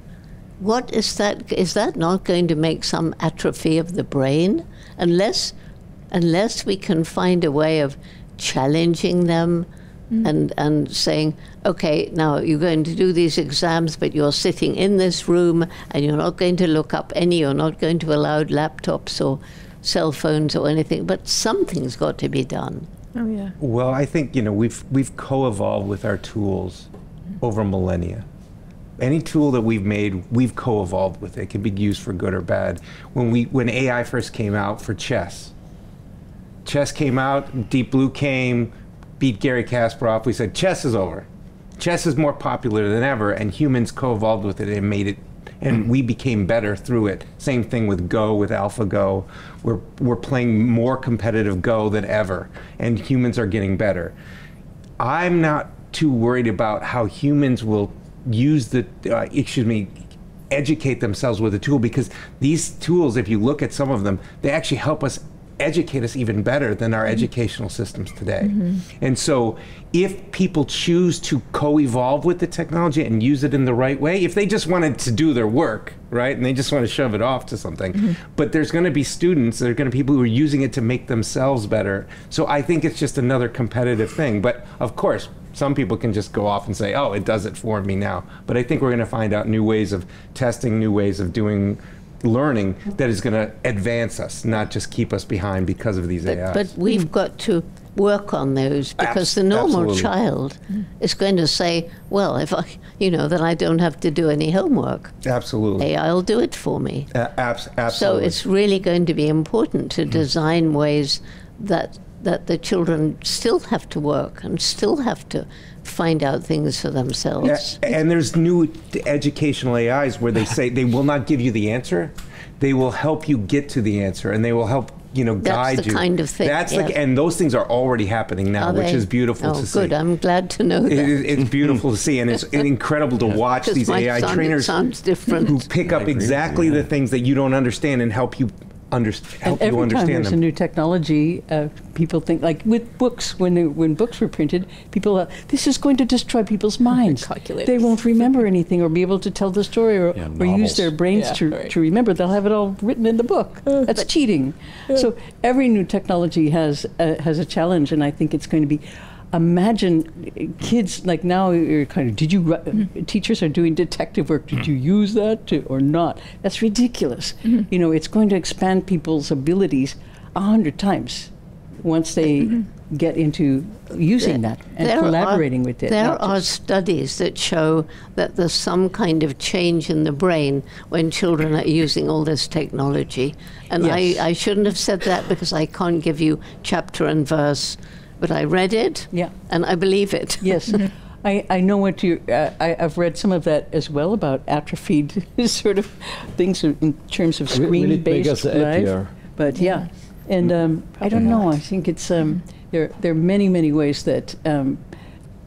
what is that? Is that not going to make some atrophy of the brain? Unless, unless we can find a way of challenging them mm. and, and saying, okay, now you're going to do these exams, but you're sitting in this room and you're not going to look up any, you're not going to allow laptops or cell phones or anything, but something's got to be done.
Oh yeah.
Well, I think you know we've we've co-evolved with our tools over millennia. Any tool that we've made, we've co-evolved with it. It can be used for good or bad. When we when AI first came out for chess, chess came out, Deep Blue came, beat Garry Kasparov. We said chess is over. Chess is more popular than ever, and humans co-evolved with it and made it and we became better through it. Same thing with Go, with AlphaGo. We're, we're playing more competitive Go than ever, and humans are getting better. I'm not too worried about how humans will use the, uh, excuse me, educate themselves with a tool because these tools, if you look at some of them, they actually help us educate us even better than our mm-hmm. educational systems today. Mm-hmm. And so if people choose to co-evolve with the technology and use it in the right way, if they just wanted to do their work, right, and they just want to shove it off to something, mm-hmm. but there's going to be students, there are going to be people who are using it to make themselves better. So I think it's just another competitive thing. But of course, some people can just go off and say, "Oh, it does it for me now." But I think we're going to find out new ways of testing, new ways of doing learning that is going to advance us, not just keep us behind because of these
But,
AIs.
but we've got to work on those because
Abs-
the normal
absolutely.
child is going to say, well, if I, you know, then I don't have to do any homework.
absolutely,
AI will do it for me.
A- abs-
So it's really going to be important to mm. design ways that that the children still have to work and still have to find out things for themselves.
A- and there's new educational AIs where they say they will not give you the answer. They will help you get to the answer, and they will help you know guide
That's
guide
the
you.
kind of thing,
That's
yes.
the, and those things are already happening now,
Are
which
they?
is beautiful
oh,
to see.
good. I'm glad to know
It
that.
is- it's beautiful to see, and it's incredible to watch these
my
AI
son, it
trainers
sounds different.
who pick up exactly the things that you don't understand and help you under, help
And every
you
time there's
them.
a new technology, uh, people think like with books. When they, when books were printed, people uh, this is going to destroy people's minds.
Calculators.
They won't remember anything or be able to tell the story or,
Yeah,
or use their brains
Yeah,
to,
right.
to remember. They'll have it all written in the book. That's cheating. So every new technology has uh, has a challenge, and I think it's going to be. Imagine kids like now. You're kind of. Did you?
Mm-hmm.
Teachers are doing detective work. Did you use that to, or not? That's ridiculous.
Mm-hmm.
You know, it's going to expand people's abilities a hundred times once they get into using that and collaborating
are,
with it.
There are studies that show that there's some kind of change in the brain when children are using all this technology. And
Yes.
I, I shouldn't have said that because I can't give you chapter and verse, but I read it
Yeah.
and I believe it.
Yes. I, I know what you. Uh, I, I've read some of that as well about atrophied sort of things in terms of
Will- will it
screen-based
us
life.
happier?
But yeah, and um, I don't know. I think it's um, there. There are many, many ways that um,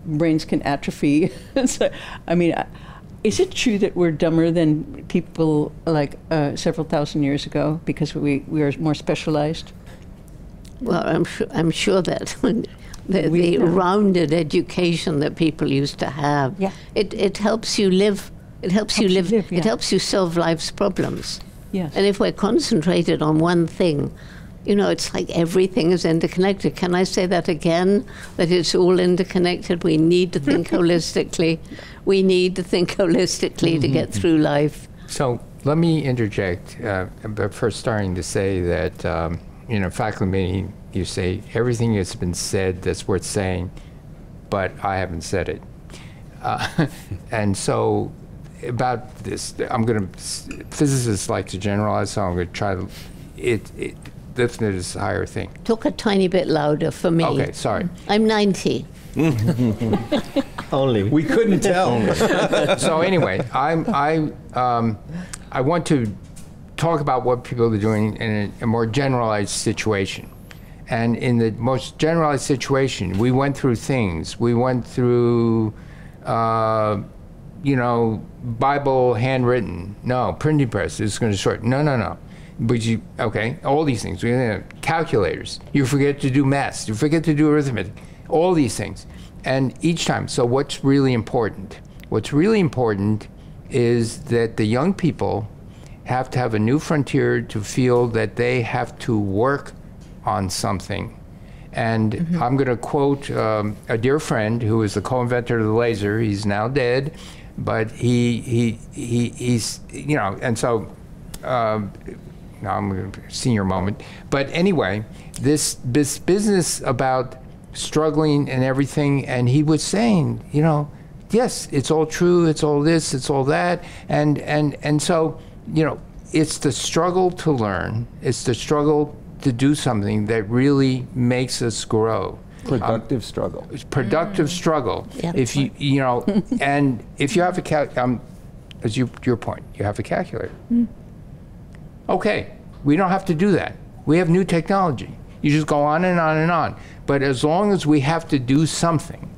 brains can atrophy. so, I mean, I- is it true that we're dumber than people like uh, several thousand years ago because we we are more specialized?
Well, I'm sure, I'm sure that the, the rounded education that people used to have,
Yeah.
it, it helps you live. It helps, you
Helps you
live.
live, yeah.
It helps you solve life's problems.
Yes.
And if we're concentrated on one thing, you know, it's like everything is interconnected. Can I say that again? That it's all interconnected. We need to think holistically. We need to think holistically to get through life.
So let me interject, uh, but first starting to say that, um, you know, faculty meeting, you say everything that's been said that's worth saying, but I haven't said it. Uh, and so about this, I'm going to, physicists like to generalize, so I'm going to try to, it, it, lift it is a higher thing.
Talk a tiny bit louder for me.
Okay, sorry.
I'm 90.
Only.
We couldn't tell.
so anyway, I'm, I, um, I want to talk about what people are doing in a, a more generalized situation. And in the most generalized situation, we went through things. We went through, uh, you know, Bible handwritten. No, printing press is going to short. No, no, no. But you, okay, all these things. We have calculators. You forget to do math. You forget to do arithmetic. All these things. And each time. So what's really important? What's really important is that the young people have to have a new frontier to feel that they have to work on something. And I'm going to quote um, a dear friend who was the co-inventor of the laser. He's now dead, but he he, he he's you know, and so um, now I'm going to senior moment. But anyway, this this business about struggling and everything, and he was saying, you know, yes, it's all true, it's all this, it's all that, and and and so you know, it's the struggle to learn, it's the struggle to do something that really makes us grow.
Productive struggle.
It's productive struggle.
Yeah.
If you you know, and if you have a cal, um, as you your point, you have a calculator. Okay, we don't have to do that. We have new technology. You just go on and on and on. But as long as we have to do something,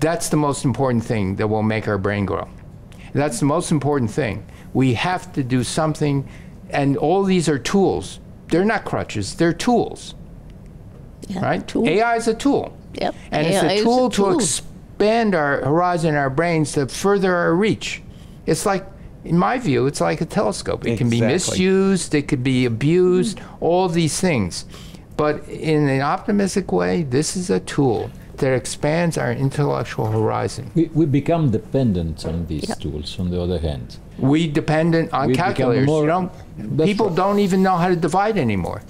that's the most important thing that will make our brain grow. That's the most important thing. We have to do something, and all these are tools. They're not crutches, they're tools,
Yeah,
right?
tool.
AI is a tool.
Yep.
And
AI
it's
is
a
a
tool to expand our horizon, our brains, to further our reach. It's like, in my view, it's like a telescope. It can be misused, it could be abused, hmm. all these things. But in an optimistic way, this is a tool that expands our intellectual horizon.
We, we become dependent on these
Yep.
tools, on the other hand.
We dependent on
We become
calculators.
more-
you know, people
right.
don't even know how to divide anymore.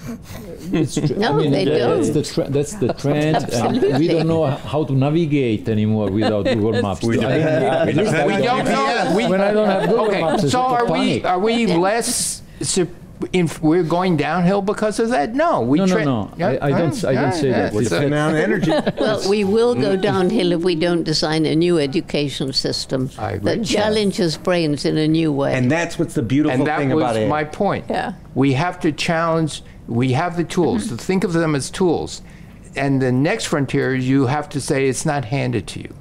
It's tr-
No,
I mean,
they
that- That's
don't.
the, tra- that's the trend. and we don't know how to navigate anymore without Google Maps. I mean, at least I
We don't know. We,
when I don't have Google
okay,
Maps,
so are we
panic.
are we less? Sur- in, we're going downhill because of that? No, we.
No, no,
tra-
no.
Yeah,
I- I don't I don't
yeah,
say that.
yeah,
It's
it's
a-
a-
energy.
Well, we will go mm-hmm. downhill if we don't design a new education system that challenges brains in a new way.
And that's what's the beautiful
and that
thing
was
about it.
my point.
Yeah.
We have to challenge. We have the tools. To think of them as tools, and the next frontier, you have to say it's not handed to you.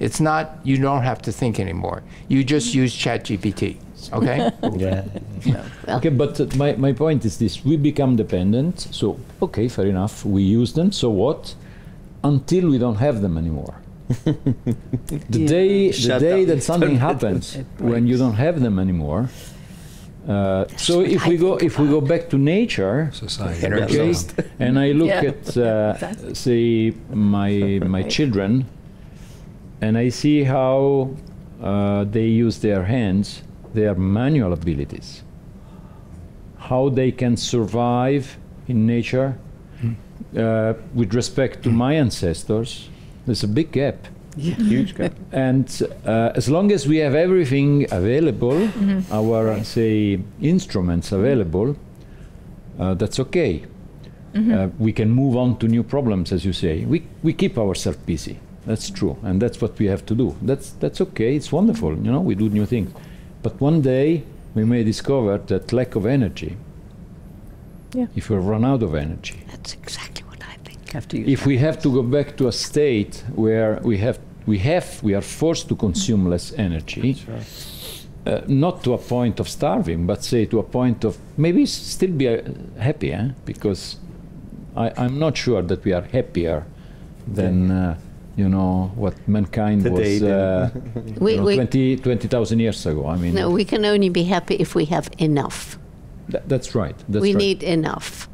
It's not. You don't have to think anymore. You just mm-hmm. use ChatGPT. Okay.
Yeah.
Okay, but uh, my, my point is this: we become dependent. So okay, fair enough. We use them. So what? Until we don't have them anymore. the day the day
up.
that something happens when you don't have them anymore. Uh, so if we go if we go back to nature,
Society.
okay, and I look
Yeah.
at uh, say my my children, and I see how uh, they use their hands, their manual abilities, how they can survive in nature. Uh, with respect to my ancestors, there's a big gap.
Huge guy.
And uh, as long as we have everything available, our say instruments available, uh, that's okay. Uh, we can move on to new problems, as you say. We we keep ourselves busy. That's true, and that's what we have to do. That's that's okay. It's wonderful, you know. We do new things, but one day we may discover that lack of energy
Yeah.
if we run out of energy.
That's exactly what I think.
Have to use
If we have to go back to a state where we have, we have, we are forced to consume less energy, uh, not to a point of starving, but say to a point of maybe still be uh, happy, eh? because I, I'm not sure that we are happier than, uh, you know, what mankind
Today,
was uh,
We,
know,
we,
20 20,000 years ago. I mean,
no, we can only be happy if we have enough.
tha- that's right. That's
we
right.
need enough.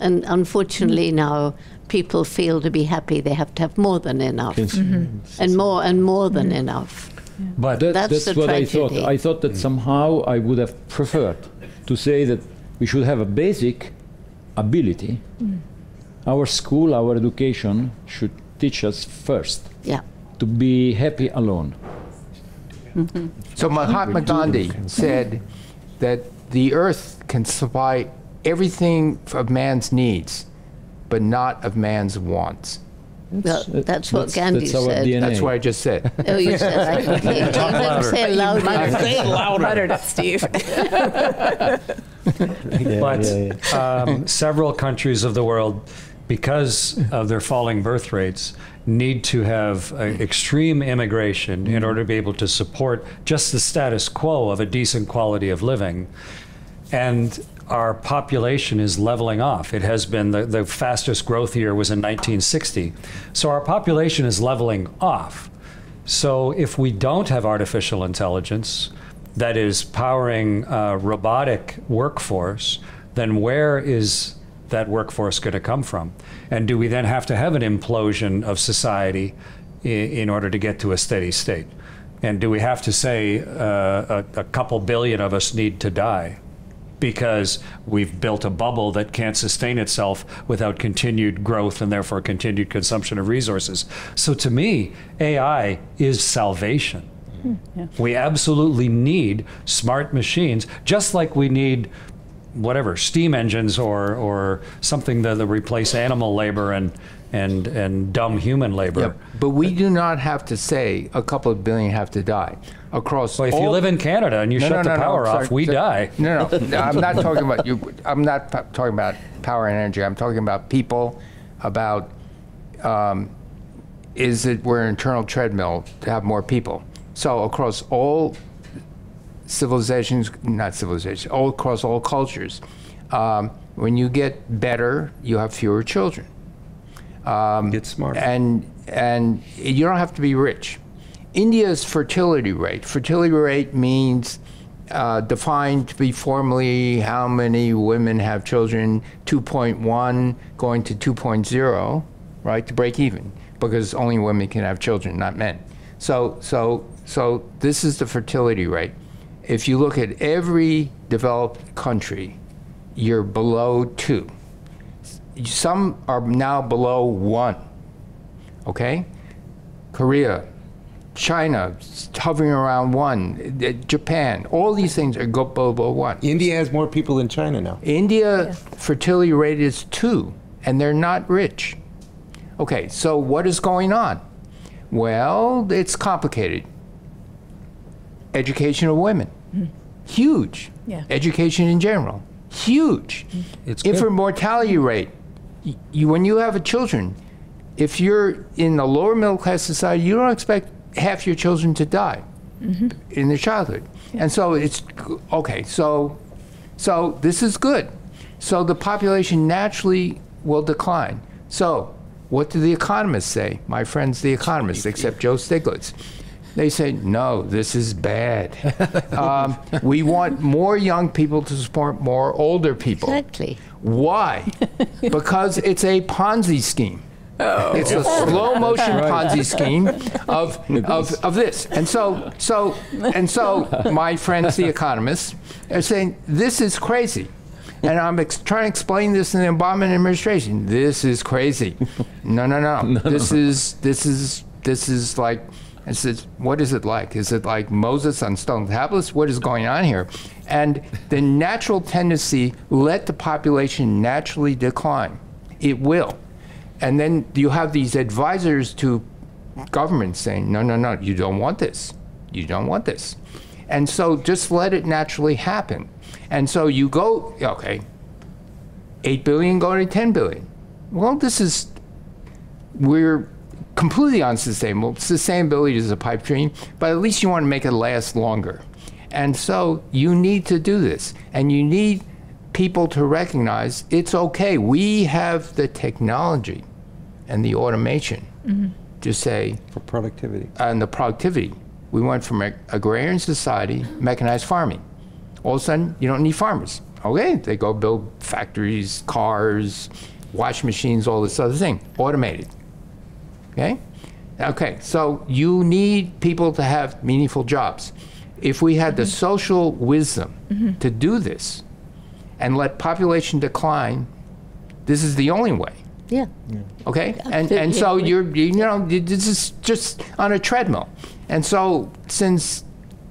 And unfortunately, now people feel to be happy they have to have more than enough, mm-hmm. Mm-hmm. and more and more than mm-hmm. enough.
But
That-
That's
that's
the
what I thought. I thought that somehow I would have preferred to say that we should have a basic ability. Mm. Our school, our education should teach us first
Yeah.
to be happy alone.
So Mahatma Gandhi said that the earth can supply everything of man's needs, but not of man's wants.
Well,
uh,
that's what
that's-
Gandhi
that's our
said.
DNA.
That's what I just said.
Oh, you said that. Okay. You didn't say it loudly.
Muttered it, Steve.
but Um, several countries of the world, because of their falling birth rates, need to have uh, extreme immigration in order to be able to support just the status quo of a decent quality of living. And our population is leveling off. It has been the, the fastest growth year was in 1960. So our population is leveling off. So if we don't have artificial intelligence that is powering a robotic workforce, then where is that workforce going to come from? And do we then have to have an implosion of society i- in order to get to a steady state? And do we have to say uh, a, a couple billion of us need to die? because we've built a bubble that can't sustain itself without continued growth and therefore continued consumption of resources. So to me, AI is salvation. We absolutely need smart machines, just like we need whatever steam engines or or something that, that replace animal labor and and and dumb human labor.
Yep. But we do not have to say a couple of billion have to die across.
Well, if you live in Canada and you
No,
shut
no,
the
no, no,
power off, we die.
No, no, no, I'm not talking about you. I'm not talking about power and energy. I'm talking about people. About um, is it we're an internal treadmill to have more people? So across all civilizations, not civilizations, all across all cultures, um, when you get better, you have fewer children. Um,
Get smarter.
And and you don't have to be rich. India's fertility rate. Fertility rate means uh, defined to be formally how many women have children. 2.1 going to 2.0, right to break even, because only women can have children, not men. So so so this is the fertility rate. If you look at every developed country, you're below two. Some are now below one. Okay? Korea, China, hovering around one. Uh, Japan, all these things are go below one.
India has more people than China now.
India fertility rate is two, and they're not rich. Okay, so what is going on? Well, it's complicated. Education of women, huge.
Yeah.
Education in general, huge. Mm-hmm.
It's good.
Infant mortality rate. You, when you have a children, if you're in a lower middle class society, you don't expect half your children to die mm-hmm. in their childhood. And so it's okay. So, so this is good. So the population naturally will decline. So, what do the economists say? My friends, the economists, except Joe Stiglitz. They say, no, this is bad. um, we want more young people to support more older people.
Exactly.
Why? because it's a Ponzi scheme. Oh. It's a slow motion Ponzi scheme of, of, of this. And so, so, and so my friends, the economists, are saying, this is crazy. And I'm ex- trying to explain this in the Obama administration. This is crazy. No, no, no. this is, this is, this is like, I says, what is it like? Is it like Moses on stone tablets? What is going on here? And the natural tendency, let the population naturally decline. It will. And then you have these advisors to governments saying, no, no, no, you don't want this. You don't want this. And so just let it naturally happen. And so you go, okay, 8 billion going to 10 billion. Well, this is, we're completely unsustainable. Sustainability is a pipe dream, but at least you want to make it last longer. And so you need to do this. And you need people to recognize it's okay. We have the technology and the automation mm-hmm. to say,
For productivity.
and the productivity. We went from a agrarian society, mechanized farming. All of a sudden, you don't need farmers. Okay, they go build factories, cars, wash machines, all this other thing, automated. Okay? Okay, so you need people to have meaningful jobs. If we had the mm-hmm. social wisdom mm-hmm. to do this and let population decline, this is the only way.
Yeah.
Okay, and and so you're you know this is just on a treadmill, and so since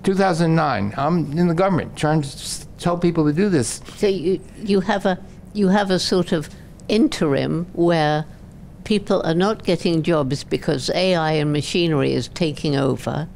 2009, I'm in the government trying to tell people to do this.
So you, you have a you have a sort of interim where people are not getting jobs because AI and machinery is taking over,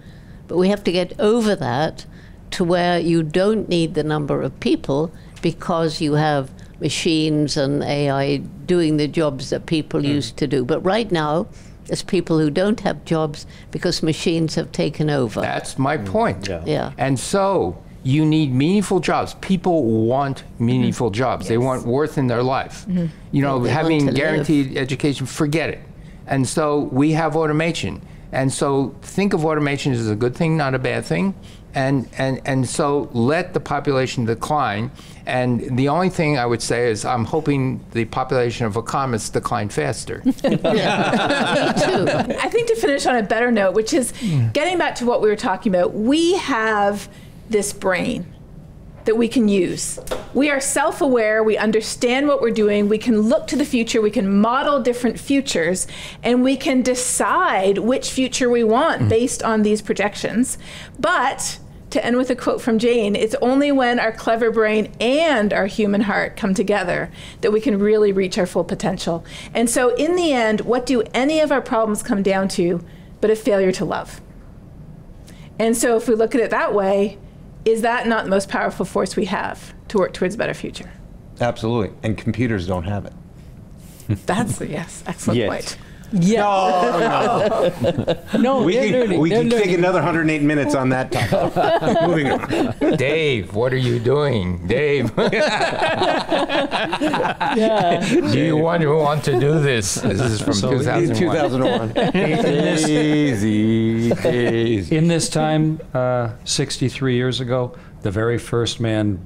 but we have to get over that to where you don't need the number of people because you have machines and AI doing the jobs that people hmm. used to do. But right now, there's people who don't have jobs because machines have taken over.
That's my point. Hmm.
Yeah.
yeah.
And so you need meaningful jobs. People want meaningful mm-hmm. jobs. They want worth in their life. Mm-hmm. You know,
they
having
to live.
guaranteed education, forget it. And so we have automation. And so think of automation as a good thing, not a bad thing. And, and, and so let the population decline. And the only thing I would say is I'm hoping the population of economists decline faster.
Me too.
I think to finish on a better note, which is mm. getting back to what we were talking about, we have this brain that we can use. We are self aware, we understand what we're doing, we can look to the future, we can model different futures, and we can decide which future we want mm. based on these projections. But to end with a quote from Jane, it's only when our clever brain and our human heart come together that we can really reach our full potential. And so, in the end, what do any of our problems come down to but a failure to love? And so, if we look at it that way, is that not the most powerful force we have to work towards a better future?
Absolutely. And computers don't have it.
That's a yes, excellent
Yes.
point.
Yeah. no,
We
they're
could,
learning.
we
they're
could take another 108 minutes on that topic. Moving on.
Dave, what are you doing? Dave,
Yeah.
do you want to want to do this? This is from
So,
2001.
2001.
Daisy, Daisy.
In this time, uh, 63 years ago, the very first man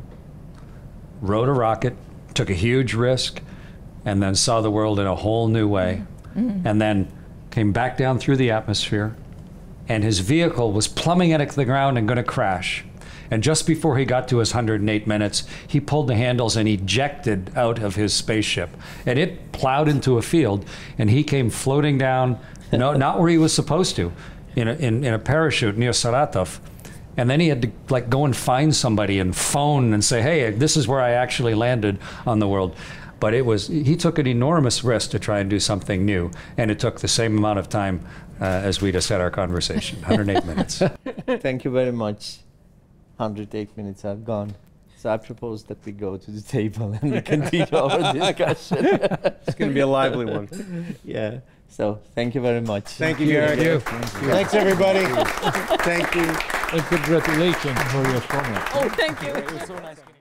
rode a rocket, took a huge risk, and then saw the world in a whole new way, Mm-hmm. and then came back down through the atmosphere, and his vehicle was plumbing into the ground and going to crash. And just before he got to his 108 minutes, he pulled the handles and ejected out of his spaceship. And it plowed into a field, and he came floating down, no, not where he was supposed to, in a, in, in a parachute near Saratov. And then he had to like go and find somebody and phone and say, "Hey, this is where I actually landed on the world." But it was he took an enormous risk to try and do something new, and it took the same amount of time uh, as we just had our conversation, 108 minutes.
Thank you very much. 108 minutes are gone. So I propose that we go to the table and we continue our discussion.
It's going to be a lively one.
yeah. So thank you very much.
Thank you, Garik. Thanks, everybody. Thank you.
And congratulations for your comment.
Oh, thank you.
It was so nice you.